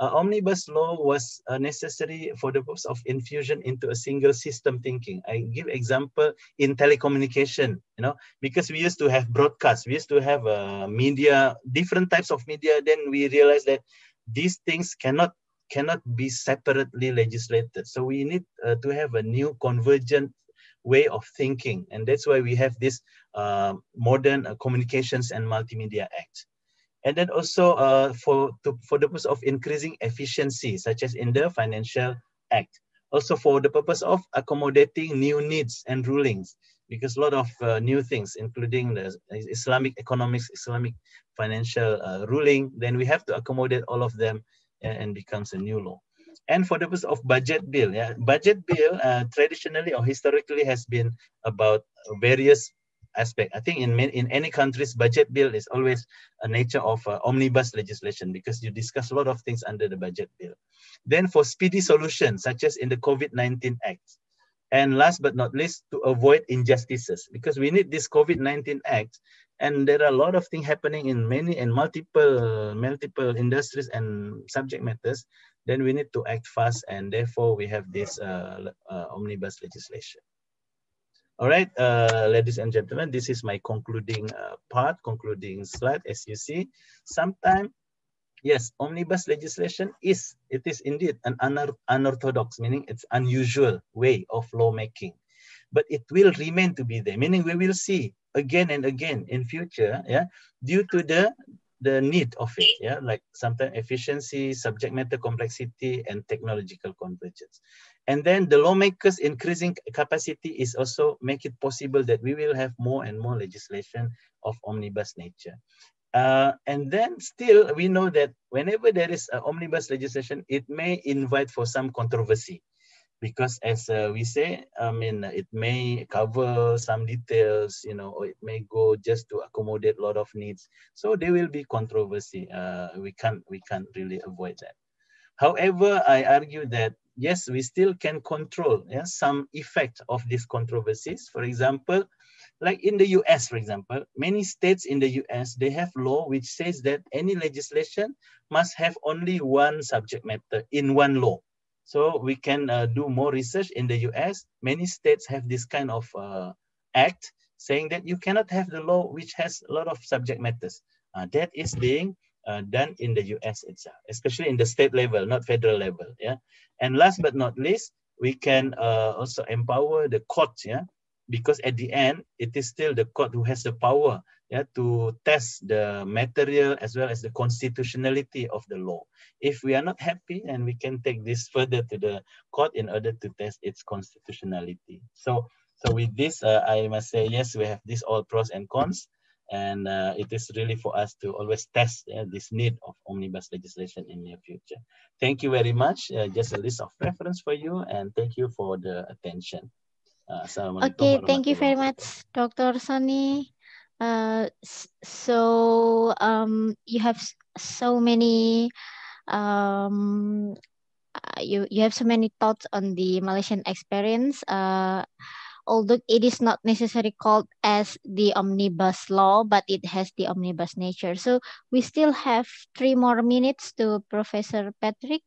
uh, omnibus law was uh, necessary for the purpose of infusion into a single system thinking. I give example in telecommunication, you know, because we used to have broadcast, we used to have uh, media, different types of media. Then we realized that these things cannot cannot be separately legislated. So we need uh, to have a new convergent way of thinking. And that's why we have this uh, modern uh, communications and multimedia act. And then also uh, for, to, for the purpose of increasing efficiency, such as in the financial act. Also for the purpose of accommodating new needs and rulings, because a lot of uh, new things, including the Islamic economics, Islamic financial uh, ruling, then we have to accommodate all of them and becomes a new law. And for the purpose of budget bill, yeah, budget bill uh, traditionally or historically has been about various aspect. I think in in any countries, budget bill is always a nature of uh, omnibus legislation because you discuss a lot of things under the budget bill. Then for speedy solutions, such as in the COVID-19 Act. And last but not least, to avoid injustices, because we need this COVID-19 Act and there are a lot of things happening in many and multiple multiple industries and subject matters then we need to act fast and therefore we have this uh, uh, omnibus legislation all right uh, ladies and gentlemen this is my concluding uh, part concluding slide as you see sometime yes omnibus legislation is it is indeed an unorthodox meaning it's unusual way of lawmaking but it will remain to be there meaning we will see again and again in future, yeah, due to the the need of it, yeah, like sometimes efficiency, subject matter complexity, and technological convergence. And then the lawmakers increasing capacity is also make it possible that we will have more and more legislation of omnibus nature. Uh, and then still we know that whenever there is omnibus legislation, it may invite for some controversy because as uh, we say, I mean, it may cover some details, you know, or it may go just to accommodate a lot of needs. So there will be controversy. Uh, we can't, we can't really avoid that. However, I argue that yes, we still can control yeah, some effect of these controversies. For example, like in the US, for example, many states in the US, they have law which says that any legislation must have only one subject matter in one law. So we can uh, do more research in the US. Many states have this kind of uh, act saying that you cannot have the law which has a lot of subject matters. Uh, that is being uh, done in the US itself, especially in the state level, not federal level. Yeah. And last but not least, we can uh, also empower the courts. Yeah. Because at the end, it is still the court who has the power yeah, to test the material as well as the constitutionality of the law. If we are not happy, and we can take this further to the court in order to test its constitutionality. So, so with this, uh, I must say, yes, we have this all pros and cons. And uh, it is really for us to always test uh, this need of omnibus legislation in near future. Thank you very much. Uh, just a list of reference for you, and thank you for the attention. Uh, okay, thank you very much, Dr. Sonny. Uh, so um, you have so many um, uh, you you have so many thoughts on the Malaysian experience. Although it is not necessarily called as the omnibus law, but it has the omnibus nature. So we still have three more minutes to Professor Patrick.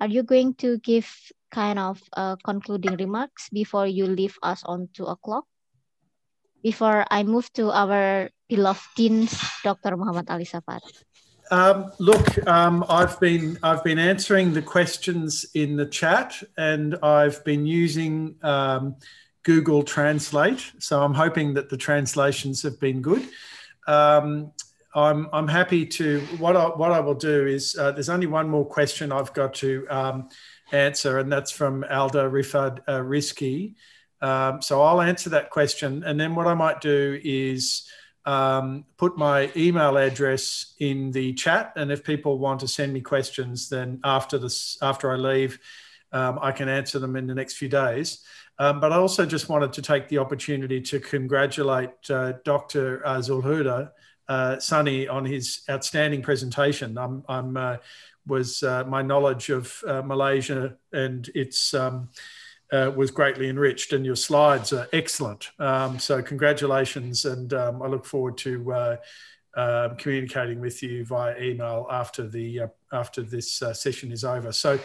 Are you going to give kind of uh, concluding remarks before you leave us on two o'clock? before I move to our beloved deans, Dr. Muhammad Ali Safaat? Um, look, um, I've been I've been answering the questions in the chat, and I've been using um, Google Translate. So I'm hoping that the translations have been good. Um, I'm I'm happy to what I what I will do is uh, there's only one more question I've got to um, answer, and that's from Alda Rifad uh, Rizki. Um, so I'll answer that question. And then what I might do is um, put my email address in the chat. And if people want to send me questions, then after this, after I leave, um, I can answer them in the next few days. Um, but I also just wanted to take the opportunity to congratulate uh, Dr. Uh, Zulhuda uh, Sonny on his outstanding presentation. I'm, I'm uh, was uh, my knowledge of uh, Malaysia and its um, uh, was greatly enriched, and your slides are excellent. Um, so congratulations, and um, I look forward to communicating with you via email after the uh, after this uh, session is over. So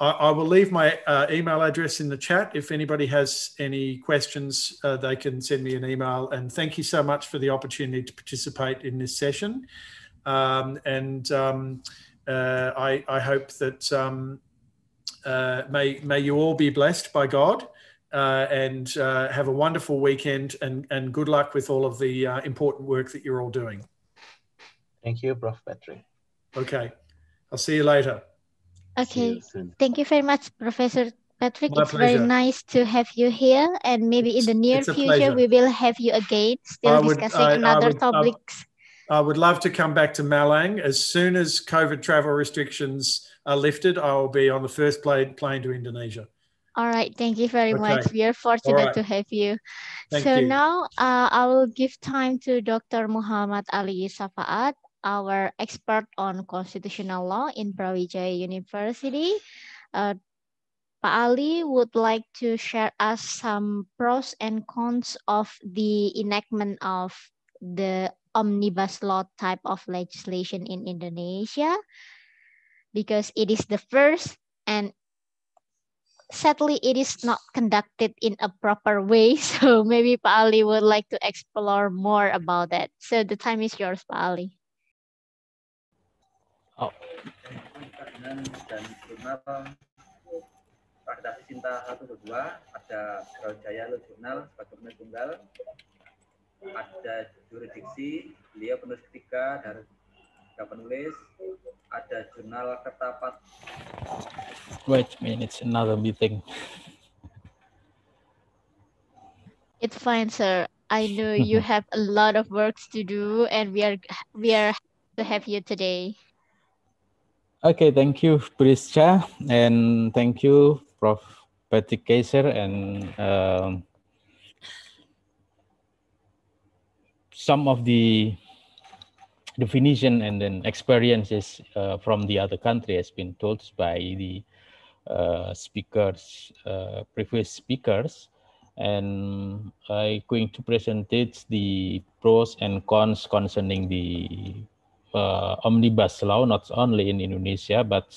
I, I will leave my uh, email address in the chat. If anybody has any questions, they can send me an email. And thank you so much for the opportunity to participate in this session. Um, and um, I, I, hope that um, uh, may, may you all be blessed by God uh, and uh, have a wonderful weekend and, and good luck with all of the uh, important work that you're all doing. Thank you, Prof. Patrick. Okay. I'll see you later. Okay. You Thank you very much, Professor Patrick. My it's pleasure. very nice to have you here. And maybe in the near future, pleasure. we will have you again, still would- discussing I- I would- topics. I would love to come back to Malang as soon as COVID travel restrictions are lifted. I will be on the first plane plane to Indonesia. All right, thank you very much. We are fortunate right. to have you. Thank so you. now uh, I will give time to Dr. Muhammad Ali Safaat, our expert on constitutional law in Brawijaya University. Uh, Pak Ali would like to share us some pros and cons of the enactment of the omnibus law type of legislation in Indonesia because it is the first and sadly it is not conducted in a proper way. So maybe Pak Ali would like to explore more about that. So the time is yours Pak Ali Oh, dan jurnal Redaksi Cinta 122 ada Brawijaya Law Journal sebagai penulis tunggal ada jurisdiksi beliau penulis ketiga dari tiga penulis ada jurnal Kertapat wait a minute, it's another meeting. it's fine sir. I know you have a lot of works to do and we are we are happy to have you today Okay, thank you, Prischa, and thank you, Prof. Patrick Keyzer, and um, some of the definition and then experiences uh, from the other country has been told by the uh, speakers, uh, previous speakers, and I'm going to present it the pros and cons concerning the uh, omnibus law, not only in Indonesia, but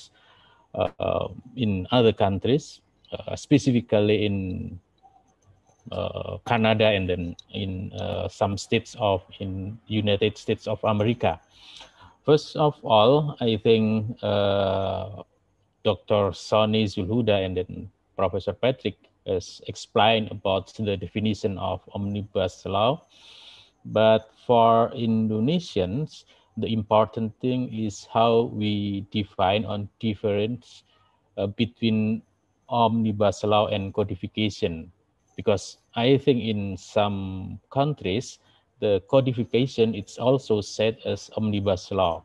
uh, in other countries, uh, specifically in uh, Canada and then in uh, some states of in United States of America. First of all, I think uh, Dr. Sonny Zulhuda and then Professor Patrick has explained about the definition of omnibus law. But for Indonesians, the important thing is how we define on difference uh, between omnibus law and codification. Because i think in some countries the codification is also said as omnibus law.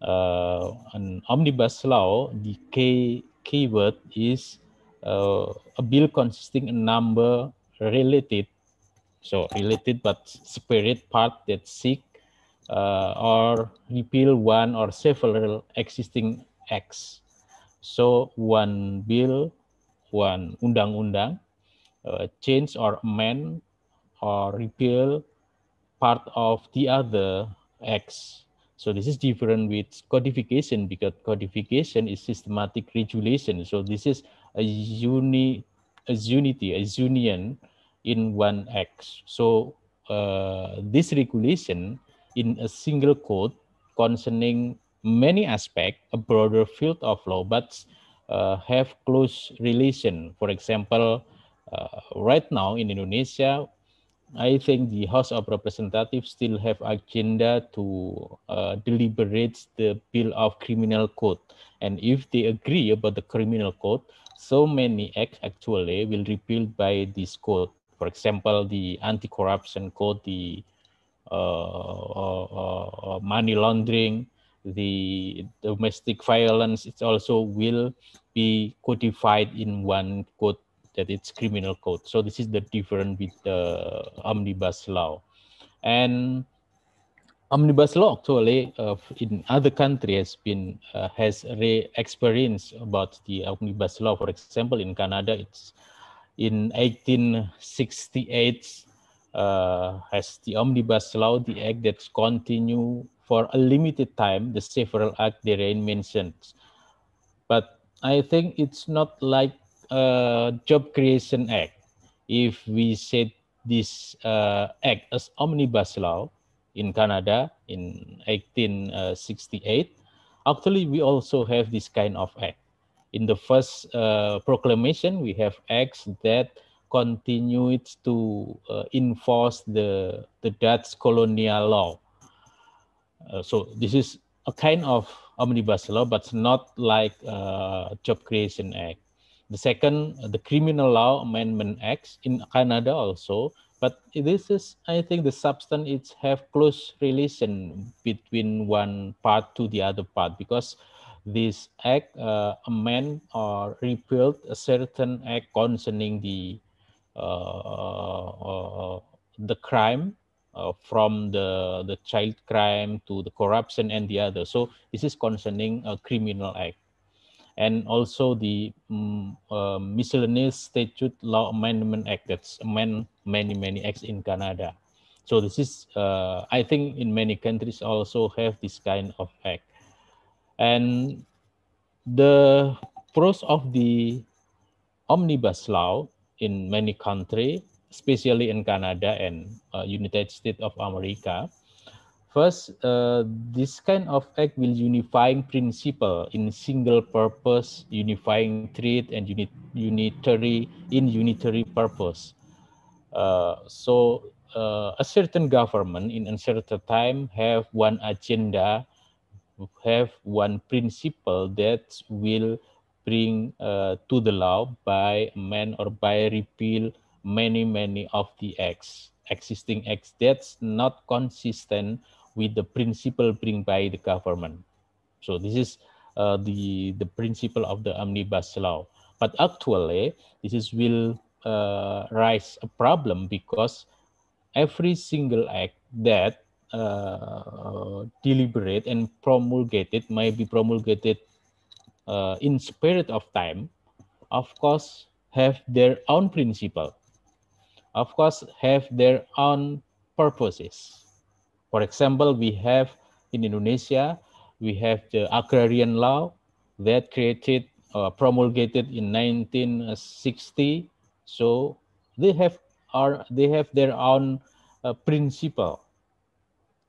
Uh, an omnibus law the key keyword is uh, a bill consisting a number related so related but separate part that seek uh, or repeal one or several existing acts. So one bill, one undang-undang, uh, change or amend or repeal part of the other acts. So this is different with codification because codification is systematic regulation. So this is a uni, a unity, a union in one act. So uh, this regulation in a single code concerning many aspects, a broader field of law, but uh, have close relation. For example, uh, right now in Indonesia, I think the House of Representatives still have agenda to uh, deliberate the Bill of Criminal Code. And if they agree about the criminal code, so many acts actually will be repealed by this code. For example, the anti-corruption code, the money laundering, the domestic violence, it also will be codified in one code that it's criminal code. So this is the difference with the omnibus law. And omnibus law actually uh, in other countries has been uh, has re experience about the omnibus law. For example, in Canada, it's in 1868 uh, has the omnibus law, the act that continue for a limited time the several act therein mentioned. But I think it's not like a job creation act. If we set this uh, act as omnibus law, in Canada in 1868. Actually, we also have this kind of act. In the first uh, proclamation, we have acts that continued to uh, enforce the, the Dutch colonial law. Uh, so this is a kind of omnibus law, but not like uh, Job Creation Act. The second, the Criminal Law Amendment Act in Canada also but this is i think the substance is have close relation between one part to the other part because this act uh, amend or repealed a certain act concerning the uh, uh, the crime uh, from the the child crime to the corruption and the other. So this is concerning a criminal act. And also the um, uh, miscellaneous statute law amendment act that's amend many many acts in canada. So this is uh, i think in many countries also have this kind of act. And the pros of the omnibus law in many countries especially in canada and uh, united states of america First, uh, this kind of act will unifying principle in single purpose, unifying trade and unit, unitary in unitary purpose. Uh, so uh, a certain government in a certain time have one agenda, have one principle that will bring uh, to the law by amend or by repeal many, many of the acts, existing acts that's not consistent with the principle bring by the government. So this is uh, the the principle of the omnibus law. But actually, this is will uh, rise a problem because every single act that uh, deliberate and promulgated may be promulgated uh, in spirit of time, of course, have their own principle, of course, have their own purposes. For example, we have in Indonesia, we have the agrarian law that created uh, promulgated in 1960. So they have are they have their own uh, principle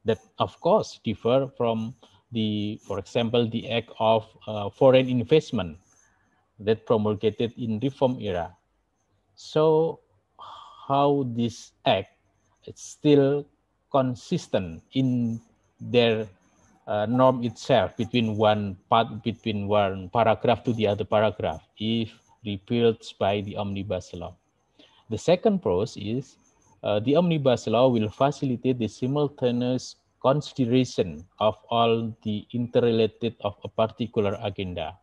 that of course differ from the, for example, the Act of uh, Foreign Investment that promulgated in reform era. So how this act is still consistent in their uh, norm itself between one part between one paragraph to the other paragraph if repealed by the omnibus law. The second pros is uh, the omnibus law will facilitate the simultaneous consideration of all the interrelated of a particular agenda.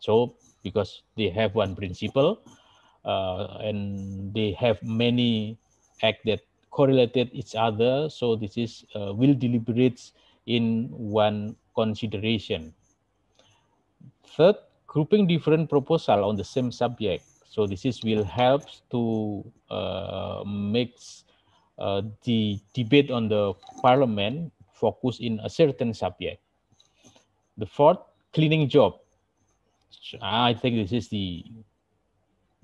So because they have one principle uh, and they have many act that correlated each other. So this is uh, will deliberate in one consideration. Third, grouping different proposal on the same subject. So this is will help to uh, make uh, the debate on the parliament focus in a certain subject. The fourth, cleaning job. I think this is the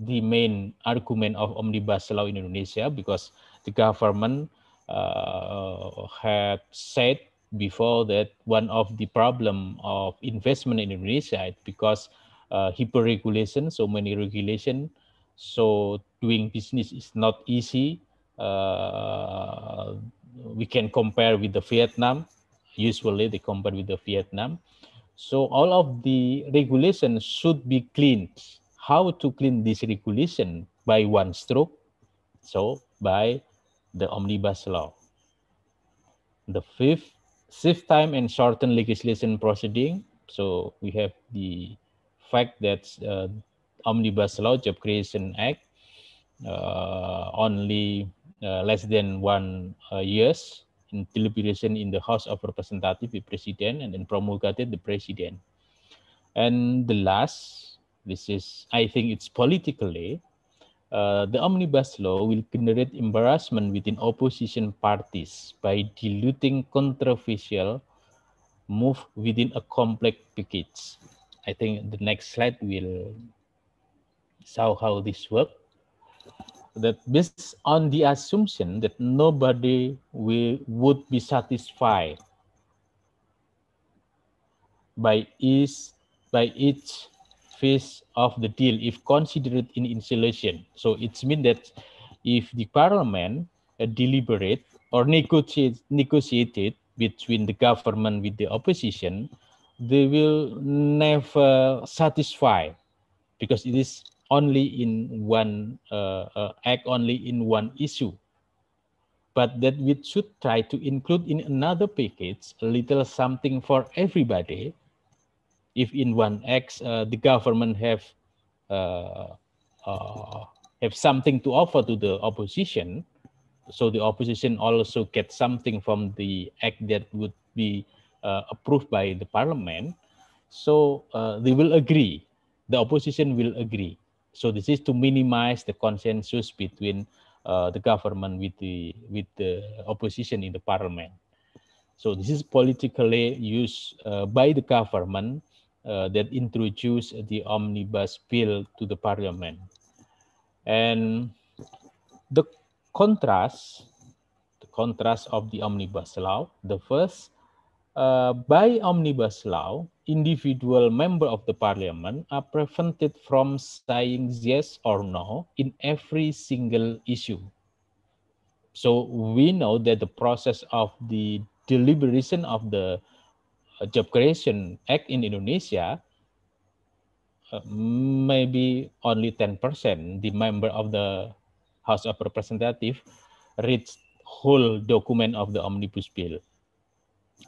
the main argument of omnibus law in Indonesia because the government uh, had said before that one of the problem of investment in Indonesia is because uh, hyper regulation, so many regulation, so doing business is not easy. Uh, we can compare with the Vietnam. Usually they compare with the Vietnam. So all of the regulations should be cleaned. How to clean this regulation by one stroke? So by the omnibus law. The fifth, shift time and shorten legislation proceeding. So we have the fact that uh, omnibus law, Job Creation Act, uh, only uh, less than one uh, years in deliberation in the House of Representatives, the president, and then promulgated the president. And the last, this is, I think it's politically, uh, the omnibus law will generate embarrassment within opposition parties by diluting controversial move within a complex package. I think the next slide will show how this works. That based on the assumption that nobody will, would be satisfied by each by each phase of the deal if considered in isolation. So it's mean that if the parliament uh, deliberate or negotiate negotiated between the government with the opposition, they will never satisfy because it is only in one uh, uh, act only in one issue but that we should try to include in another package a little something for everybody if in one act uh, the government have uh, uh, have something to offer to the opposition, so the opposition also get something from the act that would be uh, approved by the parliament. So uh, they will agree. The opposition will agree. So this is to minimize the consensus between uh, the government with the with the opposition in the parliament. So this is politically used by the government uh, that introduced the omnibus bill to the parliament. And the contrast, the contrast of the omnibus law, the first, uh, by omnibus law, individual member of the parliament are prevented from saying yes or no in every single issue. So we know that the process of the deliberation of the Job Creation Act in Indonesia, uh, maybe only 10% the member of the House of Representatives read whole document of the omnibus bill.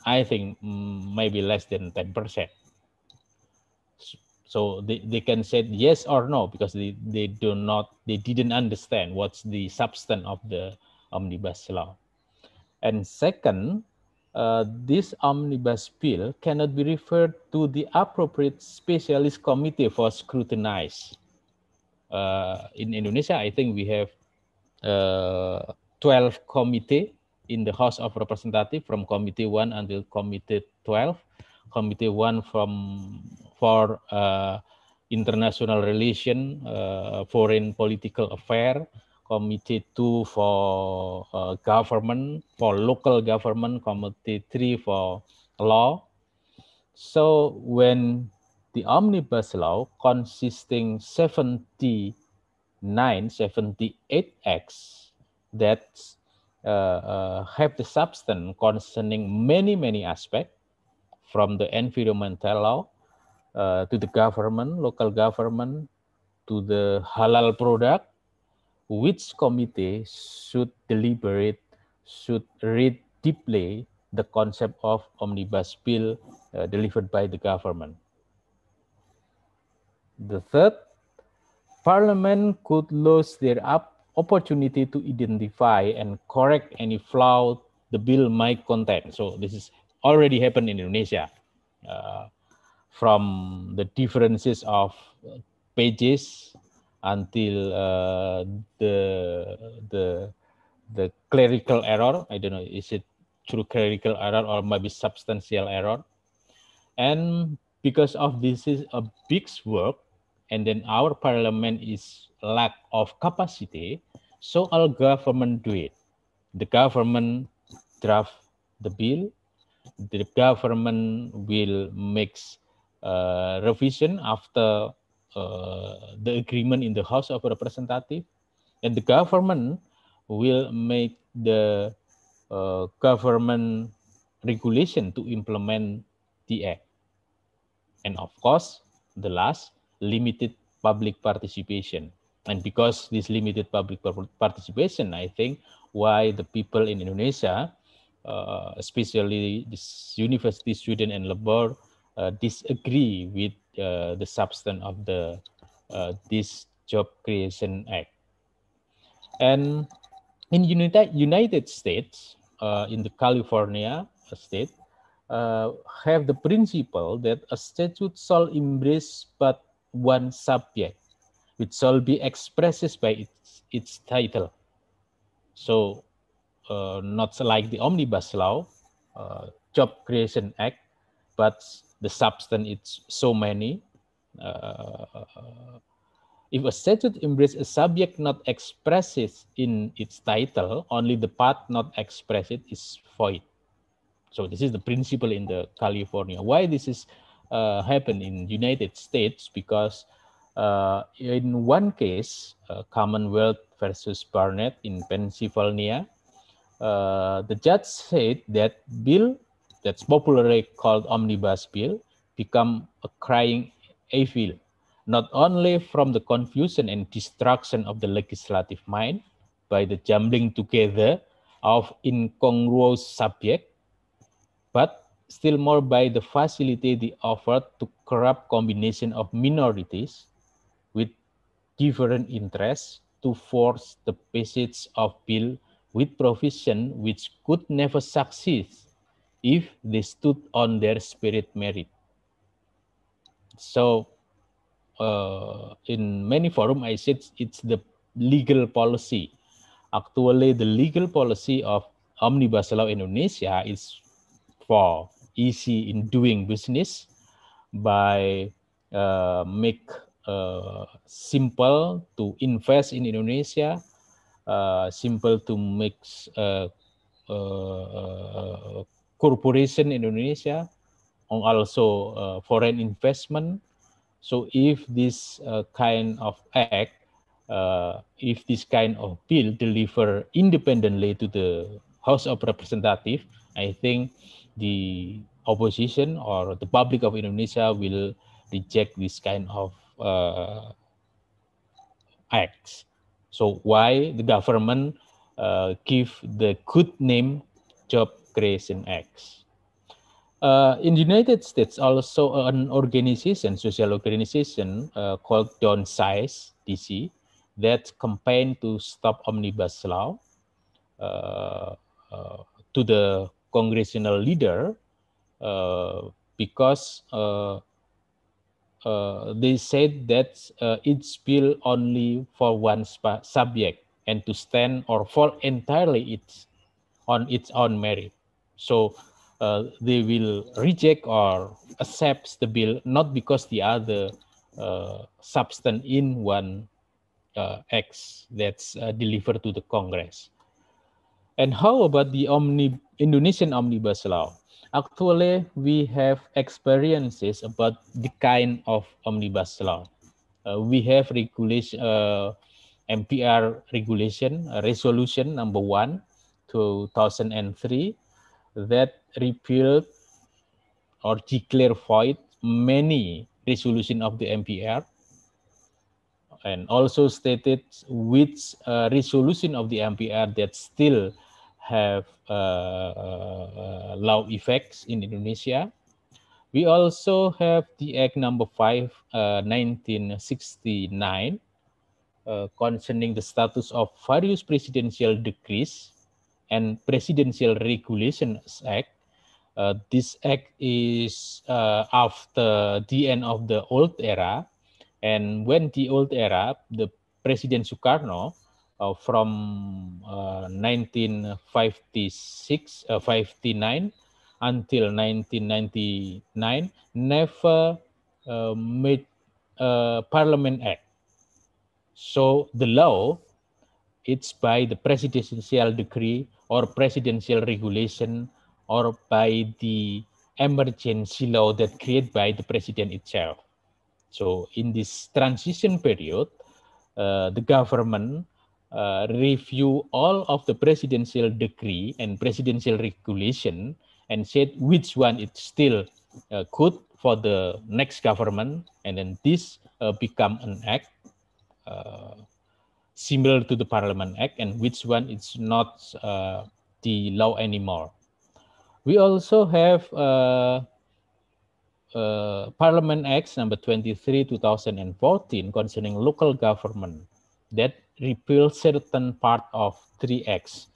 I think mm, maybe less than 10%. So they, they can say yes or no because they, they do not they didn't understand what's the substance of the omnibus law. And second, uh, this omnibus bill cannot be referred to the appropriate specialist committee for scrutinize. Uh, in Indonesia, I think we have uh, 12 committee in the House of Representatives from Committee 1 until Committee 12. Committee 1 from for uh, international relation, uh, foreign political affair, Committee 2 for uh, government, for local government, Committee 3 for law. So when the omnibus law consisting 79, 78 acts that uh, have the substance concerning many, many aspects from the environmental law uh, to the government, local government, to the halal product, which committee should deliberate, should read deeply the concept of omnibus bill uh, delivered by the government. The third, Parliament could lose their opportunity to identify and correct any flaw the bill might contain. So this is already happened in Indonesia. Uh, from the differences of pages until uh, the the the clerical error. I don't know, is it true clerical error or maybe substantial error? And because of this is a big work, and then our parliament is lack of capacity, so our government do it. The government draft the bill, the government will make uh, revision after uh, the agreement in the House of Representatives, and the government will make the uh, government regulation to implement the act. And of course, the last, limited public participation. And because this limited public participation, I think why the people in Indonesia, uh, especially this university student and labor, uh, disagree with uh, the substance of the uh, this Job Creation Act. And in United United States, uh, in the California state uh, have the principle that a statute shall embrace but one subject, which shall be expressed by its, its title. So uh, not like the Omnibus Law, uh, Job Creation Act, but the substance it's so many. Uh, if a statute embraces a subject not expressed in its title, only the part not expressed is void. So this is the principle in the California. Why this is uh, happen in United States? Because uh, in one case, uh, Commonwealth versus Barnett in Pennsylvania, uh, the judge said that bill that's popularly called omnibus bill become a crying evil, not only from the confusion and distraction of the legislative mind by the jumbling together of incongruous subject, but still more by the facility they offered to corrupt combination of minorities different interests to force the passage of bill with provision which could never succeed if they stood on their spirit merit. So uh, in many forum, I said it's the legal policy. Actually, the legal policy of Omnibus Law Indonesia is for easy in doing business by uh, make uh, simple to invest in Indonesia, uh, simple to make uh, uh, corporation in Indonesia, and also uh, foreign investment. So if this kind of act, if this kind of bill deliver independently to the House of Representatives, I think the opposition or the public of Indonesia will reject this kind of uh, acts. So why the government uh, give the good name Job Creation Acts? Uh, in the United States, also an organization, social organization uh, called Downsize DC, that campaign to stop omnibus law uh, uh, to the congressional leader uh, because uh, uh, they said that uh, it's bill only for one subject and to stand or fall entirely it's on its own merit. So uh, they will reject or accept the bill not because the other uh, substance in one X that's delivered to the Congress. And how about the omni Indonesian omnibus law? Actually, we have experiences about the kind of omnibus law. Uh, we have regulation, uh, MPR regulation, uh, resolution number one, 2003, that repealed or declared void many resolution of the MPR and also stated which uh, resolution of the MPR that still have uh, uh, law effects in Indonesia. We also have the Act number 5, 1969, uh, concerning the status of various presidential decrees and presidential regulations act. Uh, this act is uh, after the end of the old era. And when the old era, the President Sukarno uh, from uh, 1956, uh, 59 until 1999 never uh, made a Parliament Act. So the law, it's by the presidential decree or presidential regulation or by the emergency law that created by the president itself. So in this transition period, uh, the government uh, review all of the presidential decree and presidential regulation and said which one is still uh, good for the next government and then this uh, become an act uh, similar to the parliament act and which one is not uh, the law anymore. We also have parliament acts number 23 2014 concerning local government that repeal certain part of 3x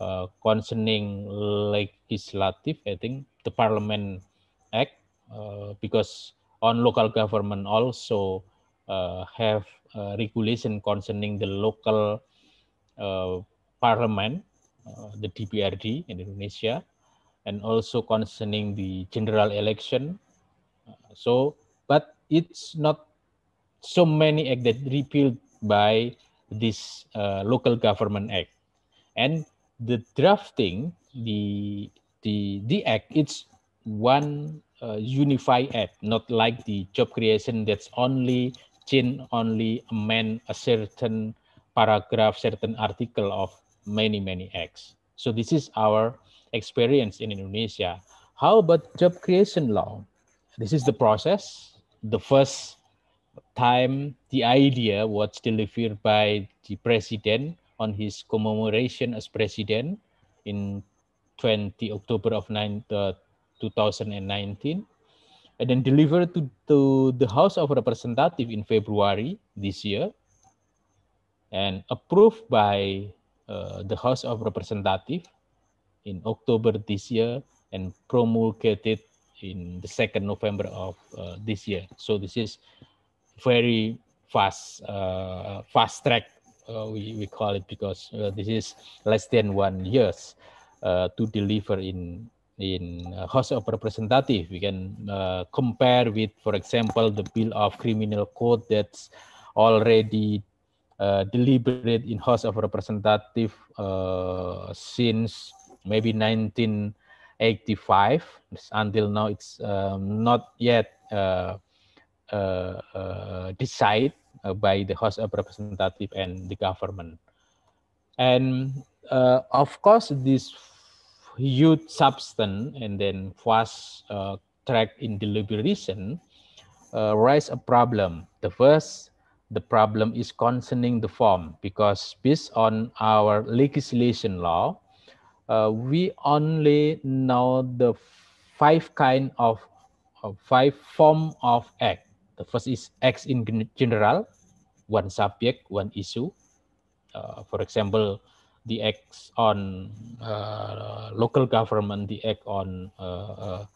uh, concerning legislative, I think the Parliament Act, uh, because on local government also uh, have regulation concerning the local parliament, the DPRD in Indonesia, and also concerning the general election. so, but it's not so many act that repealed by this uh, local government act. And the drafting the the the act it's one uh, unified act not like the job creation that's only change only amend a certain paragraph certain article of many many acts. So this is our experience in indonesia. How about job creation law? This is the process the first time the idea was delivered by the president on his commemoration as president in 20 October of 9, uh, 2019 and then delivered to, to the House of Representatives in February this year and approved by uh, the House of Representatives in October this year and promulgated in the 2nd November of uh, this year. So this is very fast, uh, fast track, uh, we, we call it because uh, this is less than one years uh, to deliver in in House of Representative. We can uh, compare with, for example, the Bill of Criminal Code that's already uh, deliberate in House of Representative since maybe 1985. Until now, it's um, not yet uh, uh, decided uh, decide uh, by the House of Representatives and the government. And uh, of course, this huge substance and then fast track in deliberation raise a problem. The first the problem is concerning the form because based on our legislation law, uh, we only know the five kind of, of five form of act. The first is acts in general, one subject, one issue. Uh, for example, the acts on uh, local government, the act on uh,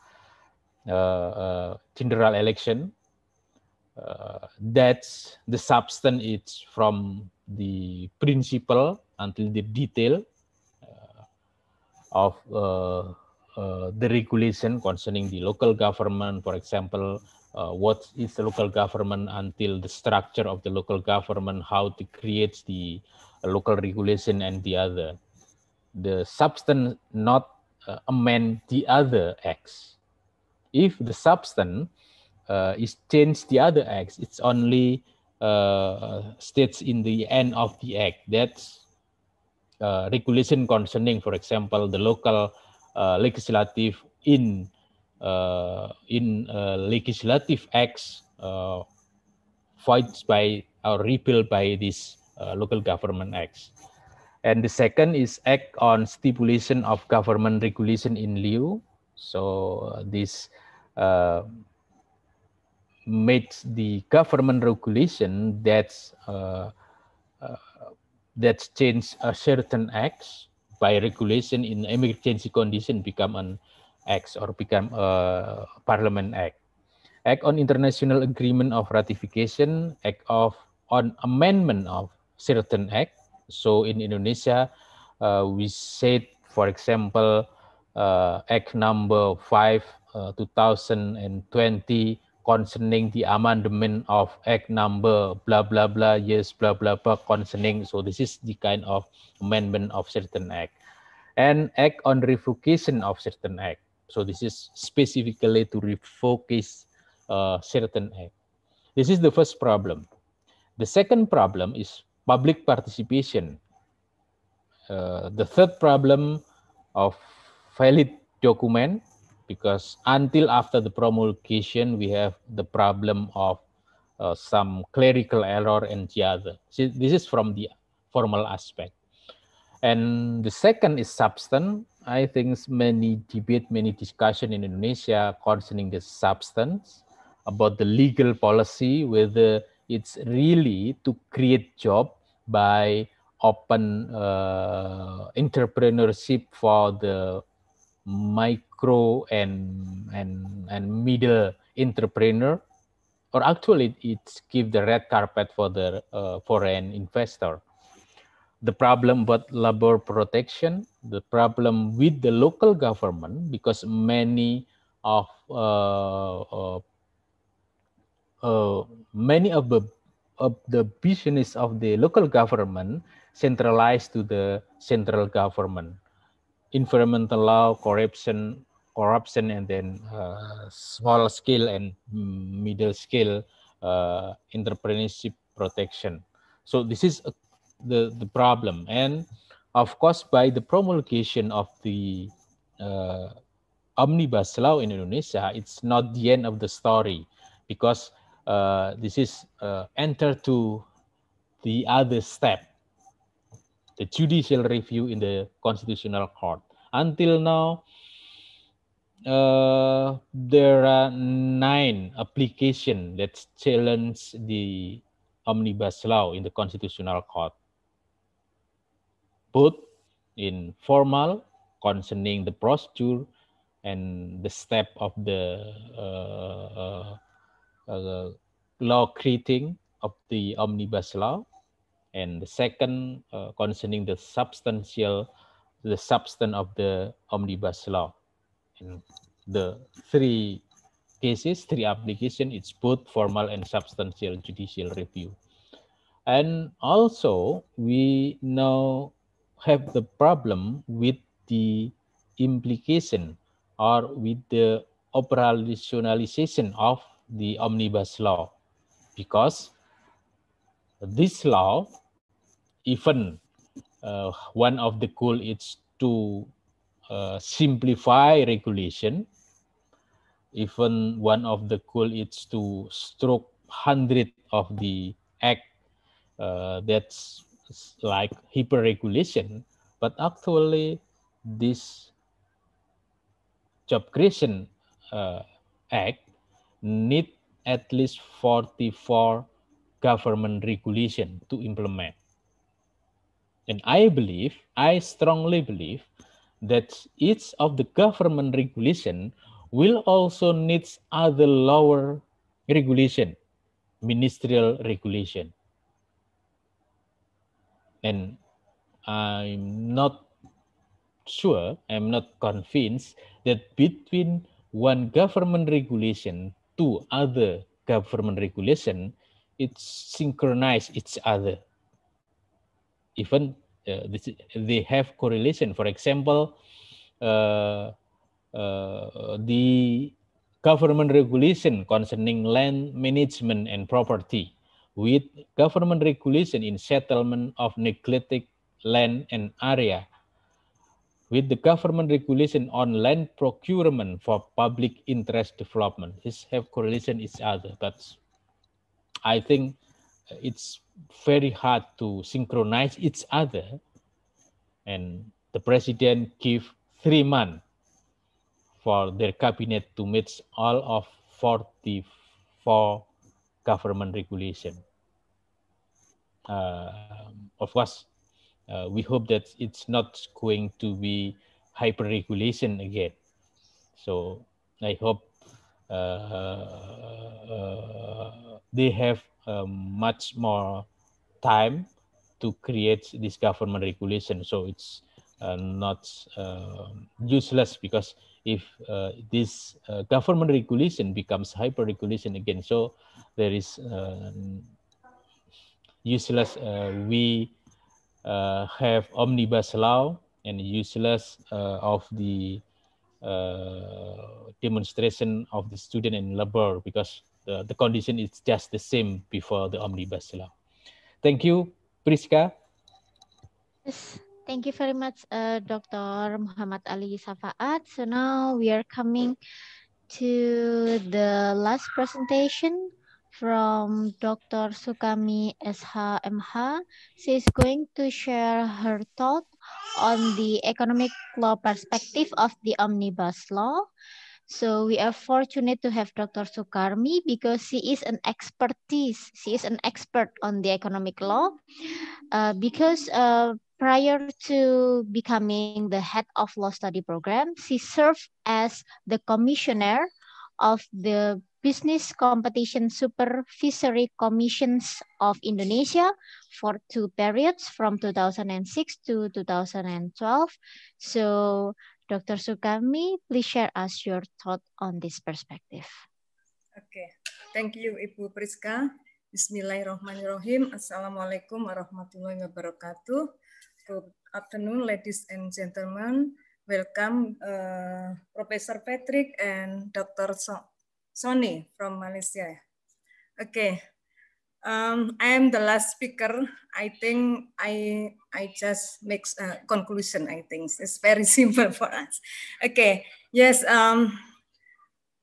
uh, uh general election. Uh, that's the substance. It's from the principle until the detail of the regulation concerning the local government, for example, uh, what is the local government until the structure of the local government, how to create the uh, local regulation and the other. The substance not uh, amend the other acts. If the substance uh, is change the other acts, it's only uh, states in the end of the act. That's uh, regulation concerning, for example, the local legislative in uh, in uh, legislative acts uh, voiced by or repealed by these local government acts. And the second is act on stipulation of government regulation in lieu. So this uh, makes the government regulation that's uh, uh, that's changed a certain acts by regulation in emergency condition become an acts or become a parliament act. Act on international agreement of ratification, act of on amendment of certain act. So in Indonesia, uh, we said, for example, uh, Act number 5, uh, 2020 concerning the amendment of Act number blah, blah, blah, yes, blah, blah, blah, concerning. So this is the kind of amendment of certain act. And Act on revocation of certain act. So this is specifically to refocus uh, certain act. This is the first problem. The second problem is public participation. Uh, the third problem of valid document because until after the promulgation we have the problem of uh, some clerical error and the other. So this is from the formal aspect. And the second is substance. I think many debate, many discussion in Indonesia concerning the substance about the legal policy, whether it's really to create job by open uh, entrepreneurship for the micro and and and middle entrepreneur or actually it's give the red carpet for the uh, foreign investor the problem with labor protection the problem with the local government because many of uh, uh, uh many of the of the business of the local government centralized to the central government environmental law, corruption, corruption, and then uh, small scale and middle scale uh, entrepreneurship protection. So this is a, the the problem, and of course, by the promulgation of the uh, omnibus law in Indonesia, it's not the end of the story because uh, this is uh, enter to the other step the judicial review in the constitutional court. Until now, uh, there are nine applications that challenge the omnibus law in the constitutional court, both in formal concerning the procedure and the step of the uh, uh, uh law creating of the omnibus law. And the second uh, concerning the substantial the substance of the omnibus law. In the three cases three application it's both formal and substantial judicial review. And also we now have the problem with the implication or with the operationalization of the omnibus law because this law even uh, one of the goal is to uh, simplify regulation. Even one of the goal is to stroke hundred of the act uh, that's like hyper regulation, but actually this job creation uh, act need at least 44 government regulation to implement and I believe, I strongly believe that each of the government regulation will also needs other lower regulation, ministerial regulation. And I'm not sure, I'm not convinced that between one government regulation to other government regulation, it's synchronize each other even uh, this, they have correlation. For example, uh, uh, the government regulation concerning land management and property with government regulation in settlement of neglected land and area with the government regulation on land procurement for public interest development. These have correlation each other, but I think it's very hard to synchronize each other and the president give three months for their cabinet to meet all of 44 government regulation. Uh, of course, uh, we hope that it's not going to be hyper regulation again. So I hope uh, uh they have um, much more time to create this government regulation. So it's uh, not uh, useless because if uh, this uh, government regulation becomes hyper regulation again, so there is uh, useless. Uh, we have omnibus law and useless of the demonstration of the student and labor because the, the condition is just the same before the omnibus law. Thank you, Prischa. Yes, thank you very much, uh, Dr. Muhammad Ali Safaat. So now we are coming to the last presentation from Dr. Sukarmi SHMH. She is going to share her thought on the economic law perspective of the omnibus law So we are fortunate to have Dr. Sukarmi because she is an expertise. She is an expert on the economic law uh, because uh, prior to becoming the head of law study program, she served as the commissioner of the Business Competition Supervisory Commissions of Indonesia for two periods from 2006 to 2012. So Dr. Sukarmi, please share us your thought on this perspective. Okay, thank you Ibu Prischa. Bismillahirrahmanirrahim. Assalamualaikum warahmatullahi wabarakatuh. Good afternoon, ladies and gentlemen. Welcome, uh, Professor Patrick and Dr. So Sony from Malaysia. Okay, um, I am the last speaker. I think I I just make a conclusion. I think it's very simple for us. Okay, yes. Um,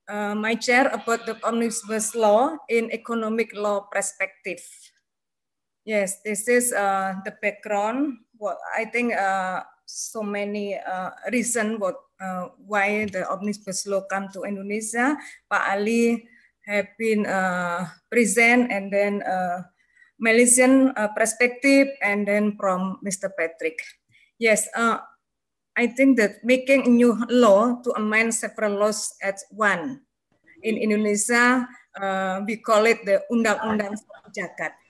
uh, my chair about the omnibus law in economic law perspective. Yes, this is uh, the background. What I think uh, so many uh, reason what uh, why the omnibus law come to Indonesia. Pak Ali have been uh, present and then uh, Malaysian uh, perspective and then from Mr. Patrick. Yes, uh, I think that making a new law to amend several laws at one. In Indonesia, uh, we call it the Undang-Undang Jagat.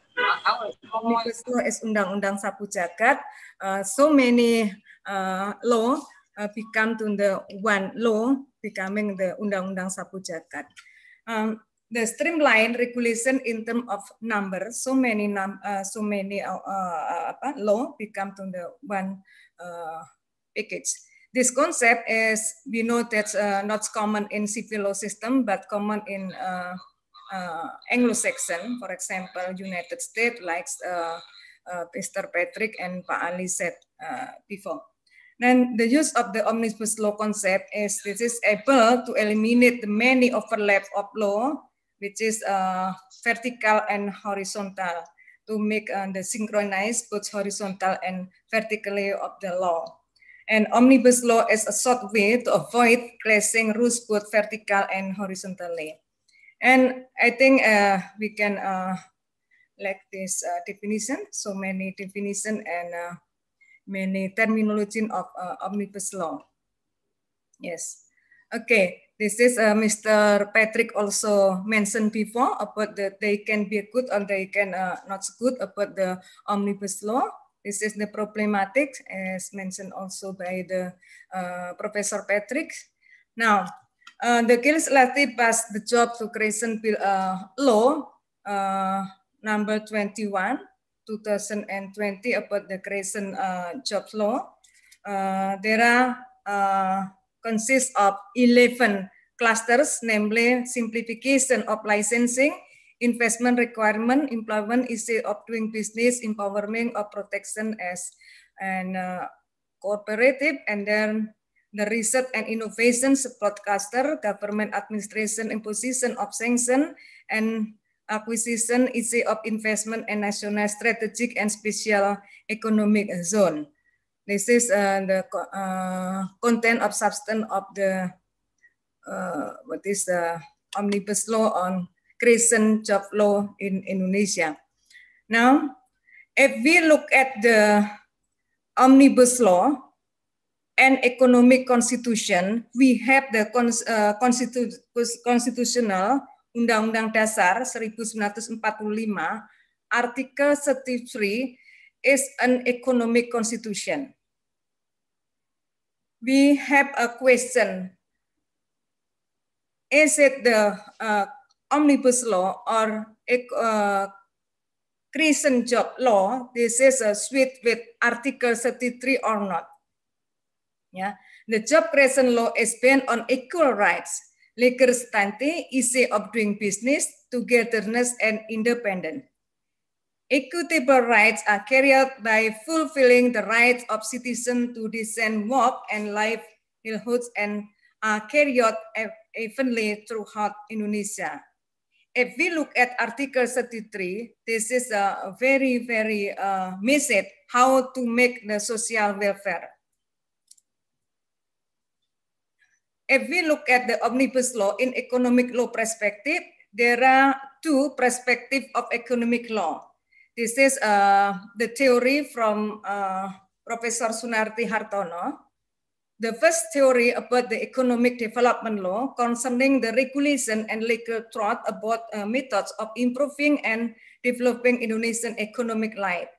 Omnibus law is Undang-Undang Sapu Jagat. Uh, so many uh, law uh, become to the one law, becoming the Undang-Undang Sapu Jagat. Um, the streamline regulation in terms of number, so many num, uh, so many uh, uh, law become to the one uh, package. This concept is we know that's uh, not common in civil law system, but common in uh, uh, Anglo-Saxon, for example, United States, like uh, uh, Mr. Patrick and Pak Ali said uh, before. Then the use of the omnibus law concept is this is able to eliminate the many overlap of law, which is uh, vertical and horizontal, to make uh, the synchronize both horizontal and vertically of the law. And omnibus law is a short way to avoid clashing rules both vertical and horizontally. And I think uh, we can uh, like this uh, definition, so many definition and uh, many terminology of uh, omnibus law. Yes. Okay. This is uh, Mr. Patrick also mentioned before about that they can be good or they can not good about the omnibus law. This is the problematic as mentioned also by the Professor Patrick. Now, uh, the legislative passed the job to creation bill uh, law uh, number 21 2020 about the creation uh, jobs law. Uh, there are uh, consists of 11 clusters, namely simplification of licensing, investment requirement, employment issue of doing business, empowerment of protection as and cooperative, and then the research and innovation support cluster, government administration imposition of sanction, and acquisition, issue of investment and national strategic and special economic zone. This is uh, the uh, content of substance of the uh, what is the omnibus law on creation job law in Indonesia. Now, if we look at the omnibus law and economic constitution, we have the uh, constitu constitutional Undang-Undang Dasar 1945 artikel 33 is an economic constitution. We have a question. Is it the uh, omnibus law or uh, creation job law? This is a suite with article 33 or not? The job creation law is based on equal rights Legerstante is of doing business, togetherness, and independence. Equitable rights are carried out by fulfilling the rights of citizens to decent work and livelihoods and are carried out evenly throughout Indonesia. If we look at Article 33, this is a very, very uh, message how to make the social welfare. If we look at the omnibus law in economic law perspective, there are two perspectives of economic law. This is uh, the theory from uh, Professor Sunaryati Hartono. The first theory about the economic development law concerning the regulation and legal thought about uh, methods of improving and developing Indonesian economic life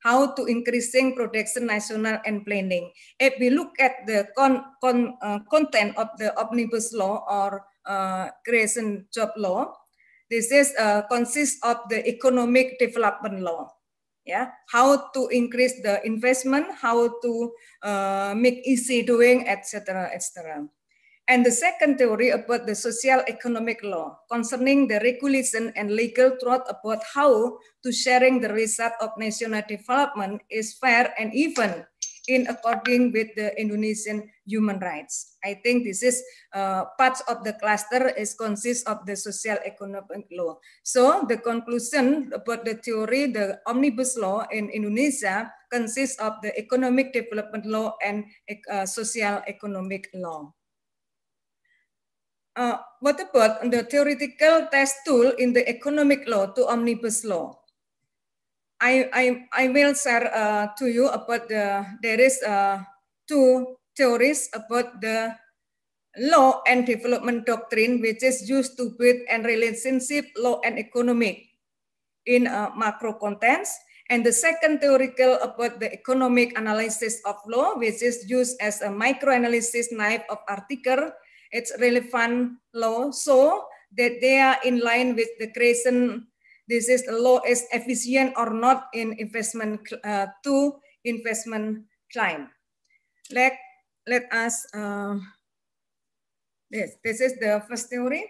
how to increasing production national and planning. If we look at the con, con, uh, content of the omnibus law or uh, creation job law, this is uh, consists of the economic development law. Yeah, how to increase the investment, how to uh, make easy doing, etc., etc. And the second theory about the social economic law concerning the regulation and legal truth about how to sharing the result of national development is fair and even in according with the Indonesian human rights. I think this is uh, part of the cluster is consists of the social economic law. So the conclusion about the theory, the omnibus law in Indonesia consists of the economic development law and uh, social economic law. Uh, what about the theoretical test tool in the economic law to omnibus law? I, I, I will share uh, to you about the, there is uh, two theories about the law and development doctrine, which is used to build and relationship law and economic in uh, macro contents. And the second theoretical about the economic analysis of law, which is used as a microanalysis knife of article, its relevant law, so that they are in line with the creation this is the law is efficient or not in investment uh, to investment climb. Let, let us, uh, this, this is the first theory.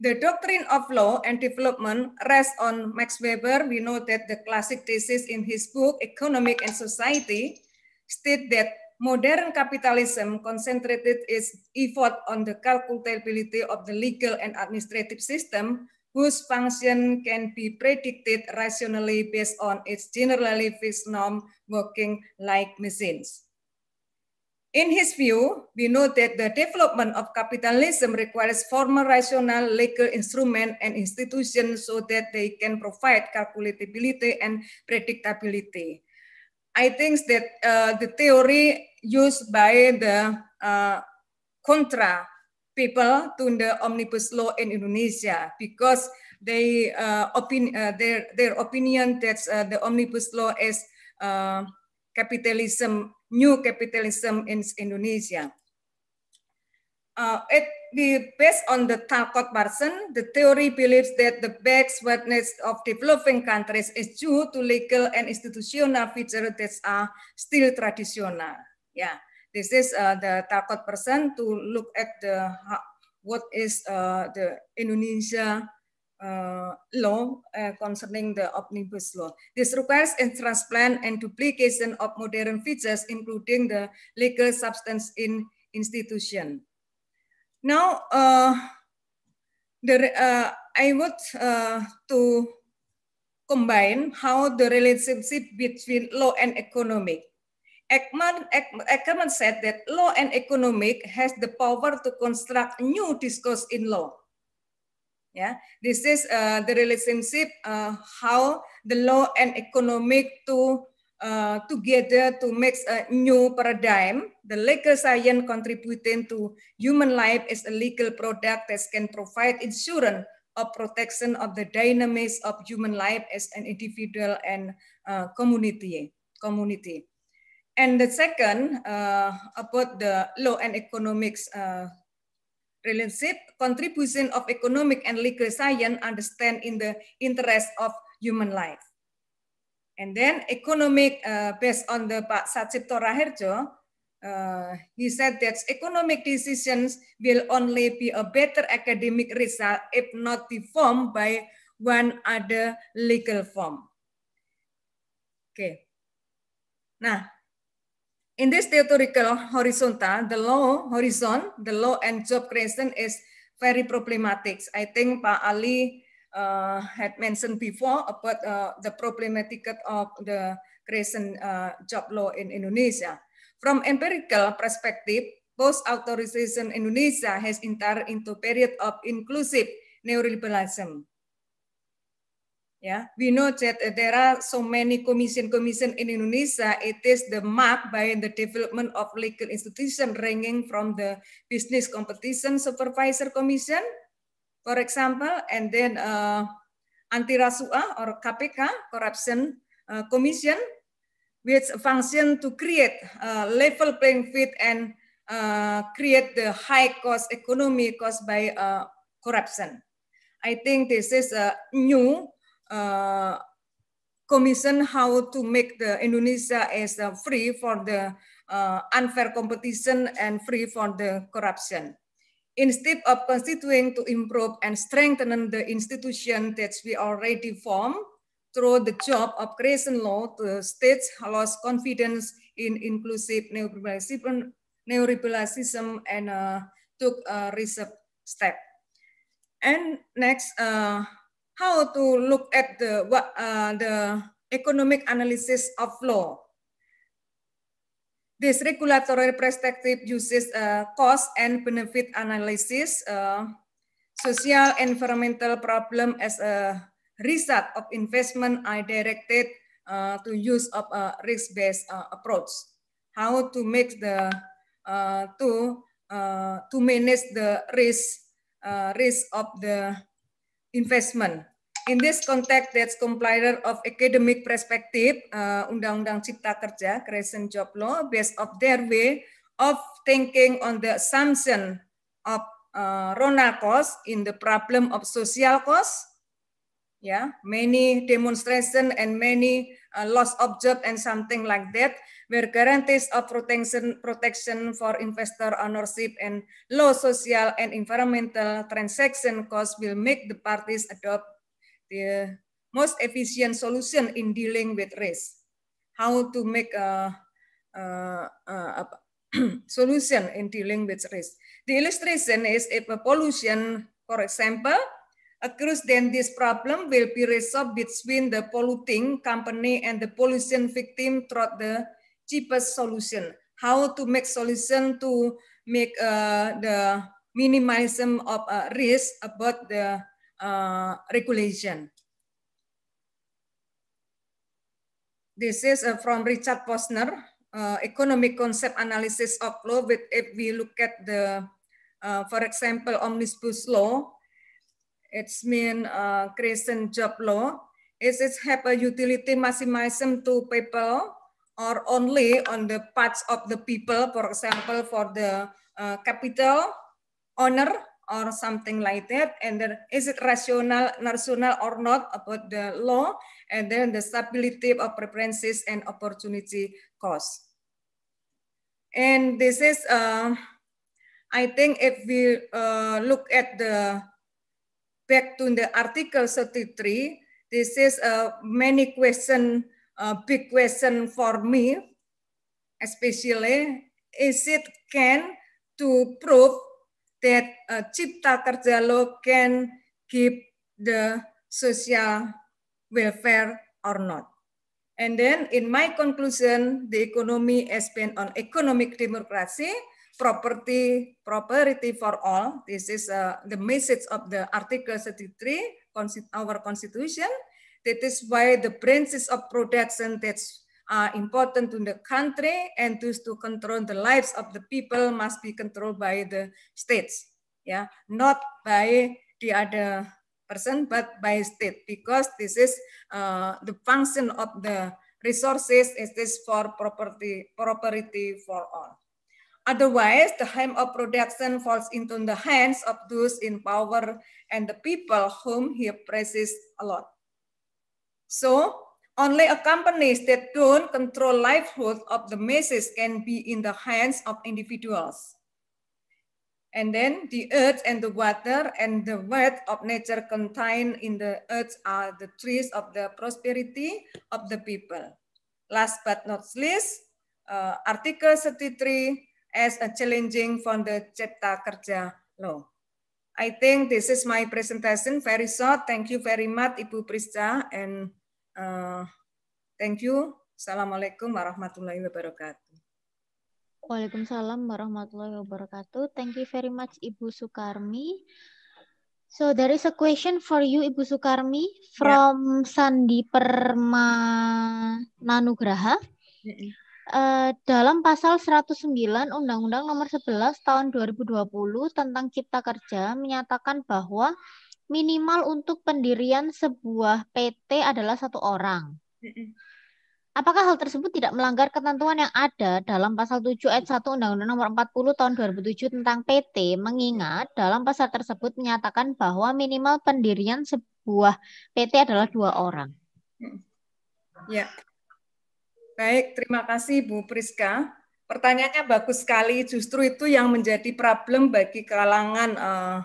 The doctrine of law and development rests on Max Weber. We know that the classic thesis in his book, Economic and Society, state that modern capitalism concentrated its effort on the calculability of the legal and administrative system whose function can be predicted rationally based on its generally fixed norm working like machines. In his view, we know that the development of capitalism requires formal rational legal instrument and institutions so that they can provide calculability and predictability. I think that uh, the theory used by the uh, contra people to the omnibus law in Indonesia because they uh, opin uh, their their opinion that uh, the omnibus law is uh, capitalism new capitalism in Indonesia. Uh, it based on the Talcott Parsons, the theory believes that the backwardness of developing countries is due to legal and institutional features that are still traditional. Yeah. This is uh, the Talcott Parsons to look at the what is uh, the Indonesia uh, law uh, concerning the omnibus law. This requires a transplant and duplication of modern features, including the legal substance in institution. Now, uh, the, uh, I would to combine how the relationship between law and economic. Ekman, Ackerman said that law and economic has the power to construct new discourse in law. Yeah, this is uh, the relationship uh, how the law and economic to uh, together to make a new paradigm. The legal science contributing to human life is a legal product that can provide insurance of protection of the dynamics of human life as an individual and uh, community. community. And the second, uh, about the law and economics uh, relationship, contribution of economic and legal science understand in the interest of human life. And then economic, uh, based on the Pak Satjipto Rahardjo, uh, he said that economic decisions will only be a better academic result if not be formed by one other legal form. Okay. Nah, in this theoretical horizontal, the law horizon, the law and job creation is very problematic. I think Pak Ali uh, had mentioned before about uh, the problematic of the creation uh, job law in Indonesia. From empirical perspective, post-authorization Indonesia has entered into period of inclusive neoliberalism. Yeah, we know that there are so many commission-commission in Indonesia. It is the mark by the development of legal institution ranging from the Business Competition Supervisor Commission, for example, and then uh, Anti-Rasuah or KPK, Corruption uh, Commission, which function to create a level playing field and uh, create the high cost economy caused by uh, corruption. I think this is a new uh, commission how to make the Indonesia as uh, free for the uh, unfair competition and free for the corruption. Instead of constituting to improve and strengthen the institution that we already formed through the job of creation law, the states lost confidence in inclusive neoliberalism, and uh, took a recent step. And next, uh, how to look at the uh, the economic analysis of law. This regulatory perspective uses uh, cost and benefit analysis, uh, social environmental problem as a result of investment I directed uh, to use of a risk-based uh, approach. How to make the to to manage the risk risk of the investment. In this context, that's compiler of academic perspective, uh, Undang-Undang Cipta Kerja, Creation Job Law, based of their way of thinking on the assumption of uh, Ronald cost in the problem of social cost. Yeah, many demonstration and many uh, lost object and something like that, where guarantees of protection protection for investor ownership and low social and environmental transaction costs will make the parties adopt the most efficient solution in dealing with risk. How to make a, a, a solution in dealing with risk. The illustration is if a pollution, for example, occurs, then this problem will be resolved between the polluting company and the pollution victim through the cheapest solution. How to make solution to make uh, the minimalism of uh, risk about the uh, regulation. This is uh, from Richard Posner, uh, economic concept analysis of law. With if we look at the, uh, for example, omnibus law, it's mean uh, creation job law. Is it have a utility maximization to people or only on the parts of the people, for example, for the capital owner or something like that. And then is it rational, rational or not about the law? And then the stability of preferences and opportunity cost. And this is, uh, I think if we uh, look at the back to the Article 33, this is a many question, a big question for me, especially, is it can to prove that uh, Cipta Kerja law can keep the social welfare or not. And then in my conclusion, the economy is based on economic democracy, property property for all. This is uh, the message of the Article 33, our constitution. That is why the branches of production that's uh, important to the country and thus to control the lives of the people must be controlled by the states. Yeah, not by the other person, but by state because this is uh, the function of the resources is this for property property for all. Otherwise, the aim of production falls into the hands of those in power and the people whom he praises a lot. So, only a companies that don't control livelihood of the masses can be in the hands of individuals. And then the earth and the water and the wealth of nature contained in the earth are the trees of the prosperity of the people. Last but not least, uh, Article 33 as a challenging from the Cipta Kerja law. I think this is my presentation, very short. Thank you very much, Ibu Prischa, and uh, thank you. Assalamualaikum warahmatullahi wabarakatuh. Waalaikumsalam warahmatullahi wabarakatuh. Thank you very much Ibu Sukarmi. So there is a question for you Ibu Sukarmi from yeah. Sandi Permananugraha. -mm. Uh, dalam pasal 109 Undang-Undang Nomor 11 Tahun 2020 tentang Cipta Kerja menyatakan bahwa minimal untuk pendirian sebuah PT adalah satu orang. Apakah hal tersebut tidak melanggar ketentuan yang ada dalam pasal 7 ayat 1 Undang-Undang Nomor 40 Tahun 2007 tentang PT mengingat dalam pasal tersebut menyatakan bahwa minimal pendirian sebuah PT adalah dua orang. Ya, Baik, terima kasih Bu Priska. Pertanyaannya bagus sekali. Justru itu yang menjadi problem bagi kalangan uh,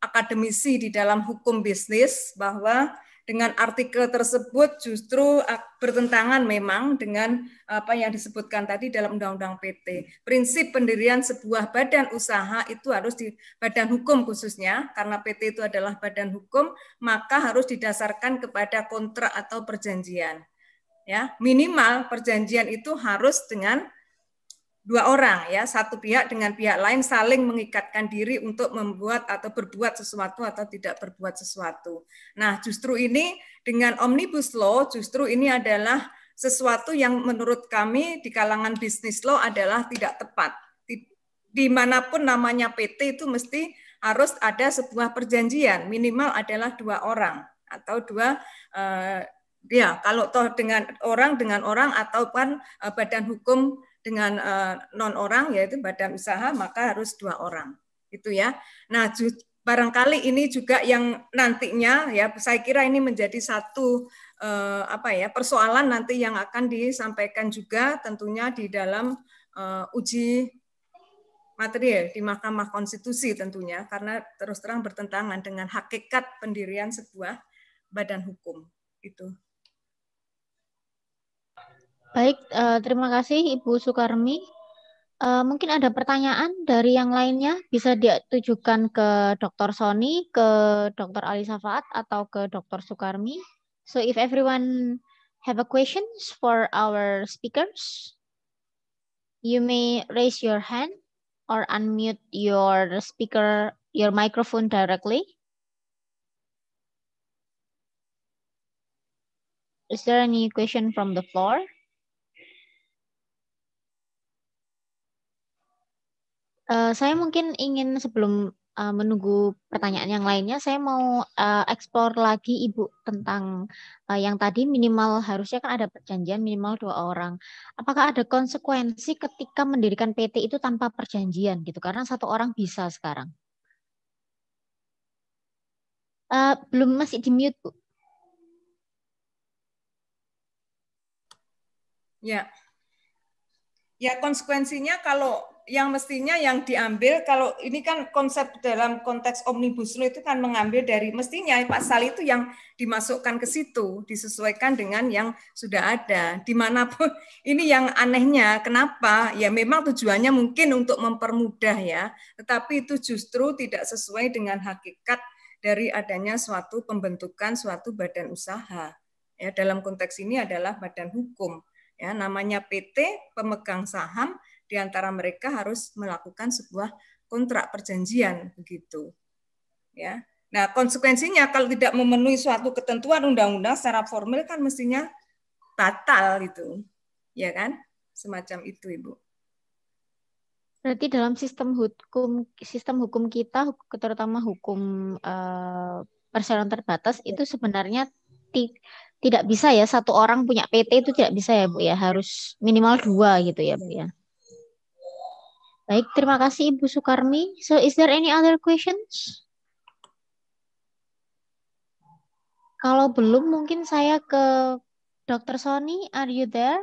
akademisi di dalam hukum bisnis bahwa dengan artikel tersebut justru bertentangan memang dengan apa yang disebutkan tadi dalam Undang-Undang PT. Prinsip pendirian sebuah badan usaha itu harus di badan hukum khususnya karena PT itu adalah badan hukum, maka harus didasarkan kepada kontrak atau perjanjian ya minimal perjanjian itu harus dengan dua orang ya satu pihak dengan pihak lain saling mengikatkan diri untuk membuat atau berbuat sesuatu atau tidak berbuat sesuatu. Nah justru ini dengan omnibus law justru ini adalah sesuatu yang menurut kami di kalangan bisnis law adalah tidak tepat. Di mana pun namanya PT itu mesti harus ada sebuah perjanjian minimal adalah dua orang atau dua eh, Ya, kalau toh dengan orang dengan orang ataupun uh, badan hukum dengan uh, non orang yaitu badan usaha maka harus dua orang. Itu ya. Nah, barangkali ini juga yang nantinya ya saya kira ini menjadi satu uh, apa ya persoalan nanti yang akan disampaikan juga tentunya di dalam uh, uji material di Mahkamah Konstitusi tentunya karena terus terang bertentangan dengan hakikat pendirian sebuah badan hukum itu. Baik, uh, terima kasih Ibu Sukarmi. Uh, mungkin ada pertanyaan dari yang lainnya bisa ditujukan ke Dr. Sony, ke Dr. Ali Safaat, atau ke Dr. Sukarmi. So if everyone have a questions for our speakers, you may raise your hand or unmute your speaker, your microphone directly. Is there any question from the floor? Uh, saya mungkin ingin sebelum uh, menunggu pertanyaan yang lainnya, saya mau uh, eksplor lagi Ibu tentang uh, yang tadi minimal harusnya kan ada perjanjian minimal dua orang. Apakah ada konsekuensi ketika mendirikan PT itu tanpa perjanjian gitu? Karena satu orang bisa sekarang. Uh, belum masih di mute Bu. Ya. Ya konsekuensinya kalau yang mestinya yang diambil kalau ini kan konsep dalam konteks omnibus law itu kan mengambil dari mestinya pasal itu yang dimasukkan ke situ disesuaikan dengan yang sudah ada. Di mana pun ini yang anehnya kenapa? Ya memang tujuannya mungkin untuk mempermudah ya tetapi itu justru tidak sesuai dengan hakikat dari adanya suatu pembentukan suatu badan usaha. Ya dalam konteks ini adalah badan hukum. Ya namanya PT pemegang saham di antara mereka harus melakukan sebuah kontrak perjanjian begitu. Ya. Nah, konsekuensinya kalau tidak memenuhi suatu ketentuan undang-undang secara formal kan mestinya batal gitu. Ya kan? Semacam itu, Ibu. Berarti dalam sistem hukum sistem hukum kita terutama hukum uh, persyaratan terbatas itu sebenarnya ti, tidak bisa ya satu orang punya PT itu tidak bisa ya Bu ya harus minimal dua gitu ya Bu ya. Baik, terima kasih Ibu Sukarmi. So, is there any other questions? Kalau belum, mungkin saya ke Dr. Sony. Are you there?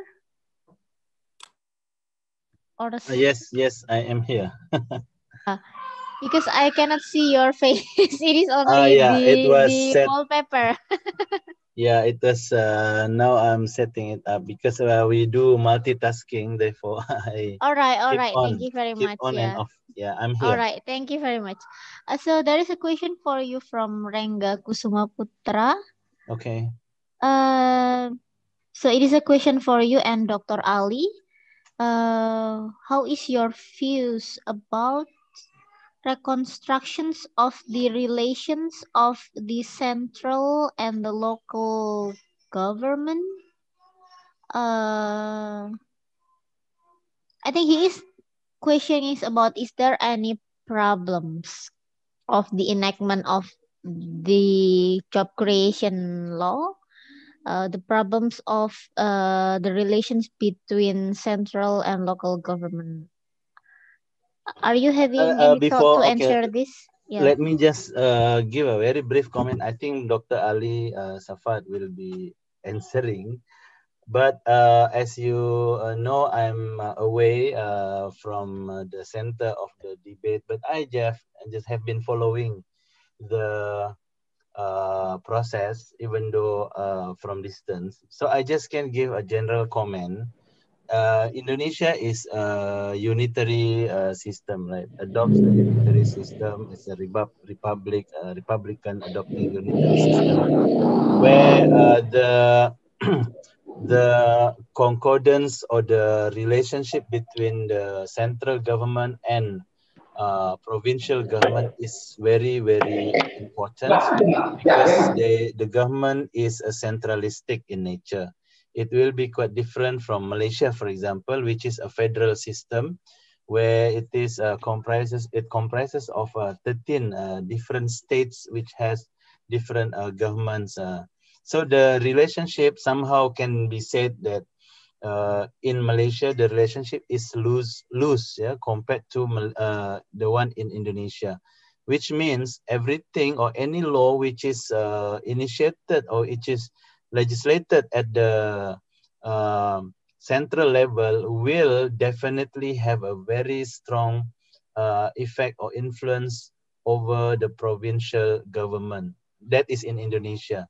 Or uh, yes, yes, I am here. uh, because I cannot see your face. it is only uh, yeah, the, it was the set... wallpaper. Yeah, it was. Uh, now I'm setting it up because uh, we do multitasking. Therefore, I. All right, all right. On, thank you very much. On yeah. and off. Yeah, I'm here. All right, thank you very much. Uh, so there is a question for you from Rengga Kusuma Putra. Okay. Uh, so it is a question for you and Dr. Ali. uh, how is your views about reconstructions of the relations of the central and the local government? Uh, I think his question is about is there any problems of the enactment of the job creation law uh, the problems of uh, the relations between central and local government. Are you having uh, uh any before, thought to okay, answer this? Yeah. Let me just uh, give a very brief comment. I think Dr. Ali uh, Safaat will be answering. But as you know, I'm away from the center of the debate, but I just, I just have been following the uh, process, even though uh, from distance. So I just can give a general comment. Uh, Indonesia is a unitary uh, system, right? Adopts the unitary system. It's a republic, uh, Republican adopting unitary system, where uh, the the concordance or the relationship between the central government and uh, provincial government is very, very important because they, the government is a centralistic in nature. It will be quite different from Malaysia, for example, which is a federal system where it is uh, comprises it comprises of uh, 13 uh, different states which has different uh, governments. Uh. so the relationship somehow can be said that uh, in Malaysia, the relationship is loose, loose, yeah, compared to the one in Indonesia, which means everything or any law which is initiated or which is legislated at the uh, central level will definitely have a very strong uh, effect or influence over the provincial government. That is in Indonesia.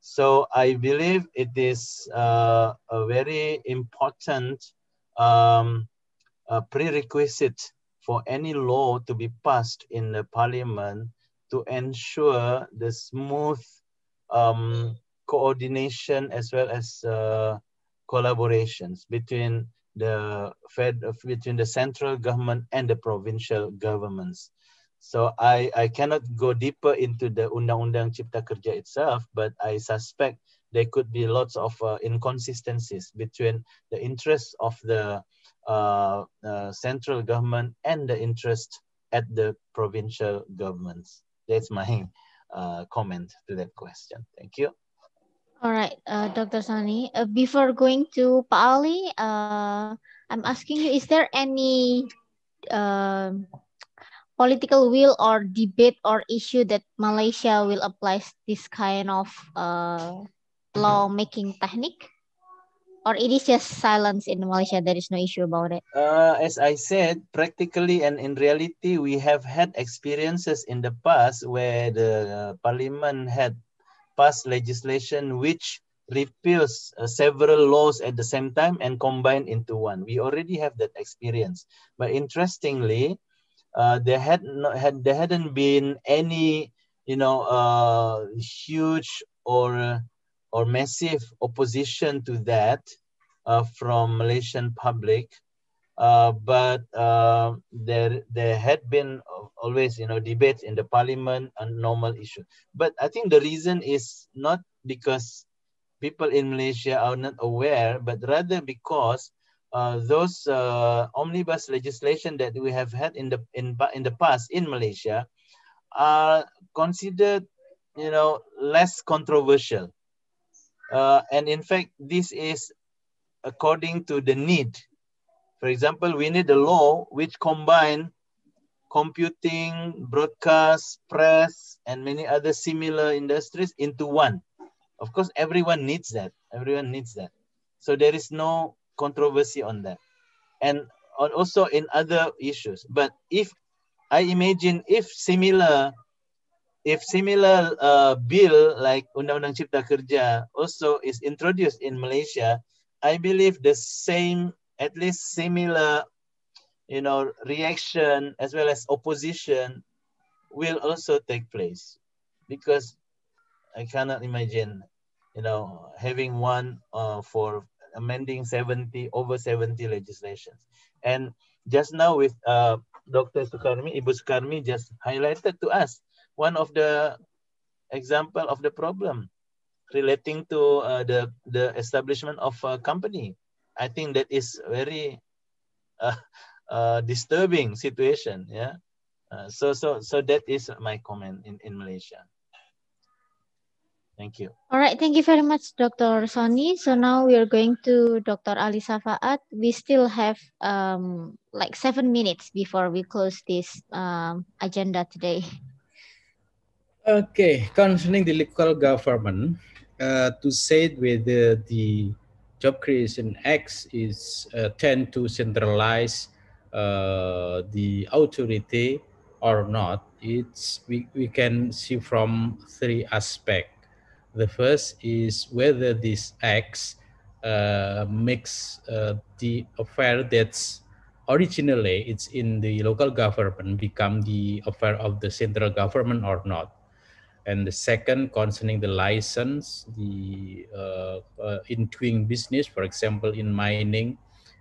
So I believe it is uh, a very important um, prerequisite for any law to be passed in the parliament to ensure the smooth um, coordination as well as uh, collaborations between the Fed, between the central government and the provincial governments. So I, I cannot go deeper into the Undang-Undang Cipta Kerja itself, but I suspect there could be lots of uh, inconsistencies between the interests of the uh, uh, central government and the interest at the provincial governments. That's my uh, comment to that question. Thank you. All right, uh, Dr. Sonny. Uh, before going to Pa Ali, I'm asking you, is there any political will or debate or issue that Malaysia will apply this kind of uh, law making technique? Or it is just silence in Malaysia, there is no issue about it? Uh, as I said, practically and in reality, we have had experiences in the past where the uh, parliament had passed legislation which repeals uh, several laws at the same time and combined into one. We already have that experience. But interestingly, uh, there had not had there hadn't been any you know uh, huge or or massive opposition to that uh, from Malaysian public. Uh, but uh, there there had been always you know debates in the parliament on normal issues. But I think the reason is not because people in Malaysia are not aware, but rather because uh, those uh, omnibus legislation that we have had in the in in the past in Malaysia are considered, you know, less controversial. Uh, and in fact, this is according to the need. For example, we need a law which combine computing, broadcast, press, and many other similar industries into one. Of course, everyone needs that. Everyone needs that. So there is no controversy on that and also in other issues but if i imagine if similar if similar uh, bill like undang-undang cipta kerja also is introduced in malaysia i believe the same at least similar you know reaction as well as opposition will also take place because i cannot imagine you know having one uh, for amending 70 over 70 legislations. And just now with uh, Dr. Sukarmi, Ibu Sukarmi just highlighted to us one of the example of the problem relating to uh, the the establishment of a company. I think that is very uh, uh, disturbing situation. Yeah. Uh, so so so that is my comment in in Malaysia. Thank you. All right, thank you very much, Dr. Sonny. So now we are going to Dr. Ali Safaat. We still have um, like seven minutes before we close this um, agenda today. Okay, concerning the local government, uh, to say whether the Job Creation Act is uh, tend to centralize uh, the authority or not, it's we, we can see from three aspects. The first is whether this acts uh, makes uh, the affair that's originally it's in the local government become the affair of the central government or not. And the second concerning the license, the uh, uh, in doing business, for example, in mining.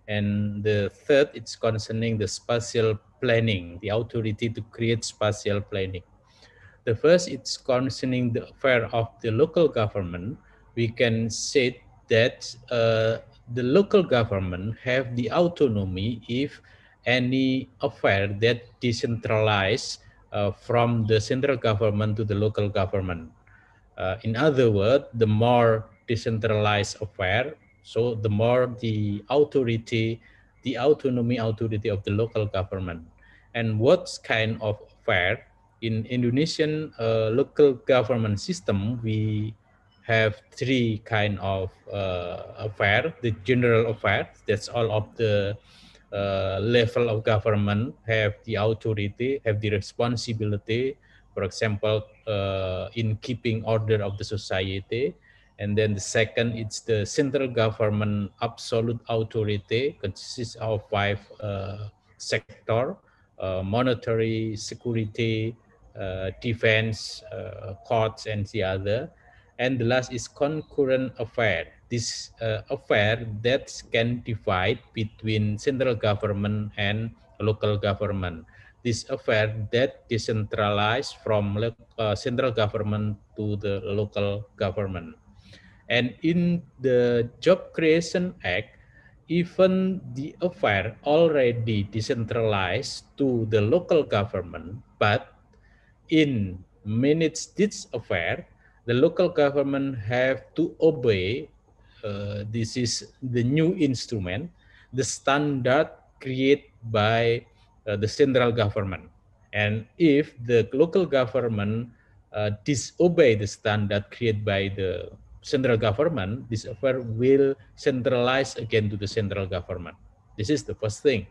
And the third, it's concerning the spatial planning, the authority to create spatial planning. The first, it's concerning the affair of the local government. We can say that uh, the local government have the autonomy if any affair that decentralized from the central government to the local government. Uh, in other words, the more decentralized affair, so the more the authority, the autonomy authority of the local government. And what kind of affair in Indonesian uh, local government system, we have three kind of uh, affair. The general affair, that's all of the uh, level of government have the authority, have the responsibility, for example, uh, in keeping order of the society. And then the second, it's the central government absolute authority consists of five uh, sector, uh, monetary, security, uh, defense, uh, courts, and the other. And the last is concurrent affair. This uh, affair that can divide between central government and local government. This affair that decentralized from uh, central government to the local government. And in the Job Creation Act, even the affair already decentralized to the local government, but in manage this affair, the local government have to obey. Uh, this is the new instrument, the standard created by uh, the central government. And if the local government uh, disobey the standard created by the central government, this affair will centralize again to the central government. This is the first thing.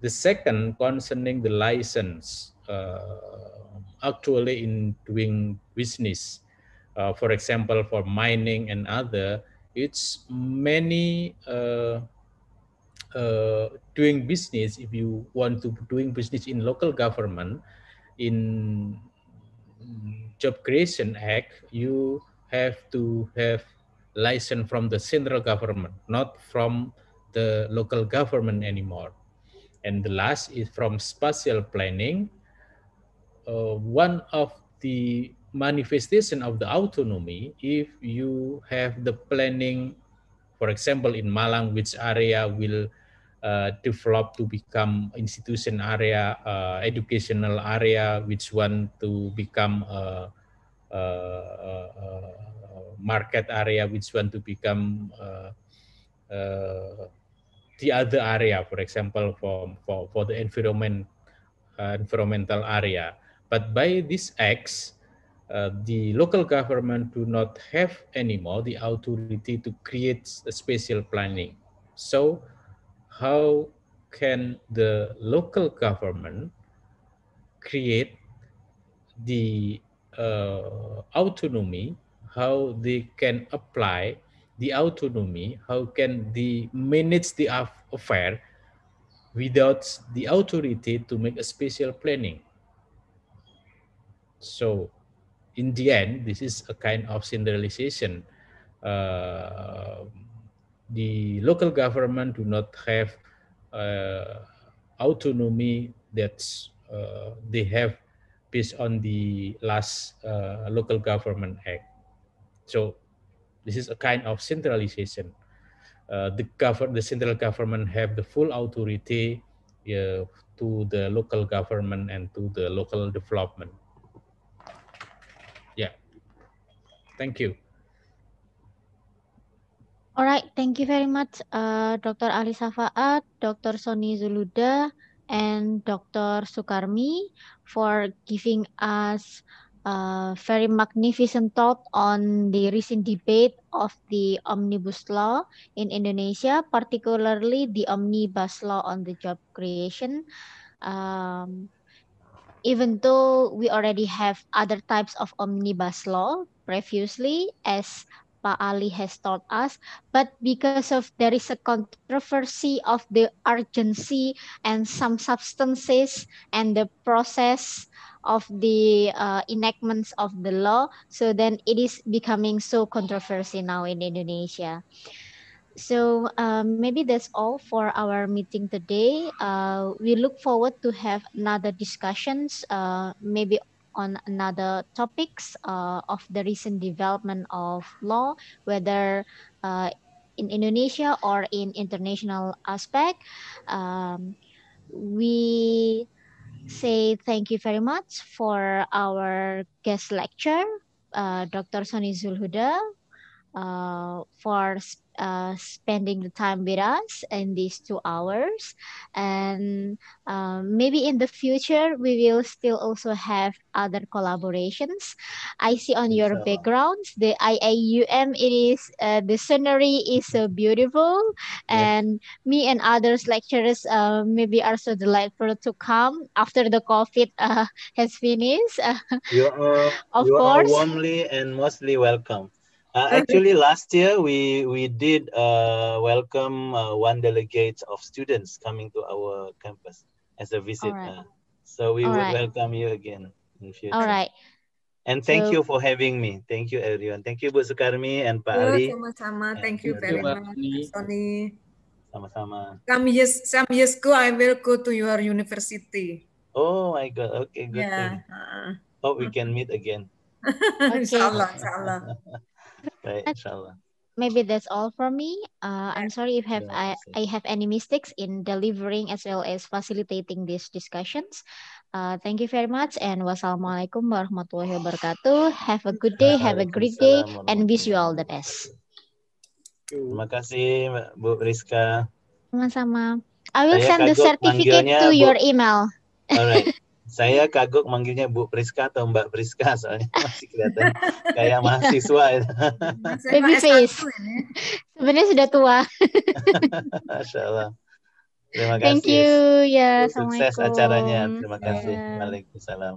The second concerning the license. Uh, actually in doing business. Uh, for example, for mining and other, it's many uh, uh, doing business. If you want to doing business in local government, in Job Creation Act, you have to have license from the central government, not from the local government anymore. And the last is from spatial planning uh, one of the manifestation of the autonomy if you have the planning for example in malang which area will uh, develop to become institution area uh, educational area which one to become a, a, a market area which one to become uh, uh, the other area for example for for, for the environment uh, environmental area. But by this acts, uh, the local government do not have anymore the authority to create a spatial planning. So how can the local government create the uh, autonomy, how they can apply the autonomy, how can they manage the affair without the authority to make a spatial planning. So in the end, this is a kind of centralization uh, the local government do not have uh, autonomy that uh, they have based on the last uh, local government act. So this is a kind of centralization. Uh, the the central government have the full authority to the local government and to the local development. Yeah. Thank you. All right, thank you very much, uh, Dr. Ali Safaat, Dr. Sonny Zulhuda, and Dr. Sukarmi for giving us a very magnificent thought on the recent debate of the Omnibus Law in Indonesia, particularly the Omnibus Law on the job creation. Um, even though we already have other types of omnibus law previously, as Pak Ali has taught us, but because of there is a controversy of the urgency and some substances and the process of the uh, enactments of the law, so then it is becoming so controversy now in Indonesia. So um, maybe that's all for our meeting today. Uh, we look forward to have another discussions, uh, maybe on another topics uh, of the recent development of law, whether uh, in Indonesia or in international aspect. Um, we say thank you very much for our guest lecture, uh, Dr. Sonny Zulhuda, uh, for uh, spending the time with us in these two hours. And um, maybe in the future, we will still also have other collaborations. I see on your Inshallah. backgrounds, the IIUM, it is, uh, the scenery is so beautiful. And me and others lecturers uh, maybe are so delightful to come after the COVID uh, has finished. You are, Of you are course. warmly and mostly welcome. Uh, actually, last year we we did uh, welcome uh, one delegate of students coming to our campus as a visit. Alright. uh, so we would Alright. welcome you again in future. All right. And thank So- you for having me. Thank you everyone. Thank you Bu Sukarmi and Pak Oh, Ali. sama-sama. Thank you Thank you, very much, Sony. Sama-sama. Some years, some years ago, I will go to your university. Oh my God. Okay, good. Yeah. thing. uh-uh. Hope we can meet again. Inshallah, inshallah. Right, inshallah. maybe that's all from me. Uh, I'm sorry if have I. I have any mistakes in delivering as well as facilitating these discussions. Uh, thank you very much and wassalamualaikum warahmatullahi wabarakatuh. Have a good day, have a great day, and wish you all the best. Terima kasih Mbak Bu Rizka. Sama-sama. I will Saya send the certificate to Bu- your email. Alright. Saya kagok manggilnya Bu Priska atau Mbak Priska soalnya masih kelihatan kayak mahasiswa. ya. Baby S1 face. ini. Sebenarnya sudah tua. Masya Allah. Terima kasih. Thank you. Ya, Sukses acaranya. Terima kasih. Ya. Waalaikumsalam.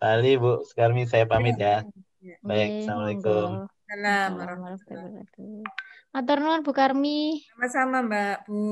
Pak Ali, Bu Sekarmi saya pamit ya. Ya. Baik, Assalamualaikum. Assalamualaikum warahmatullahi warahmatullahi wabarakatuh. Matur nuwun Bu Karmi. Sama-sama Mbak Bu.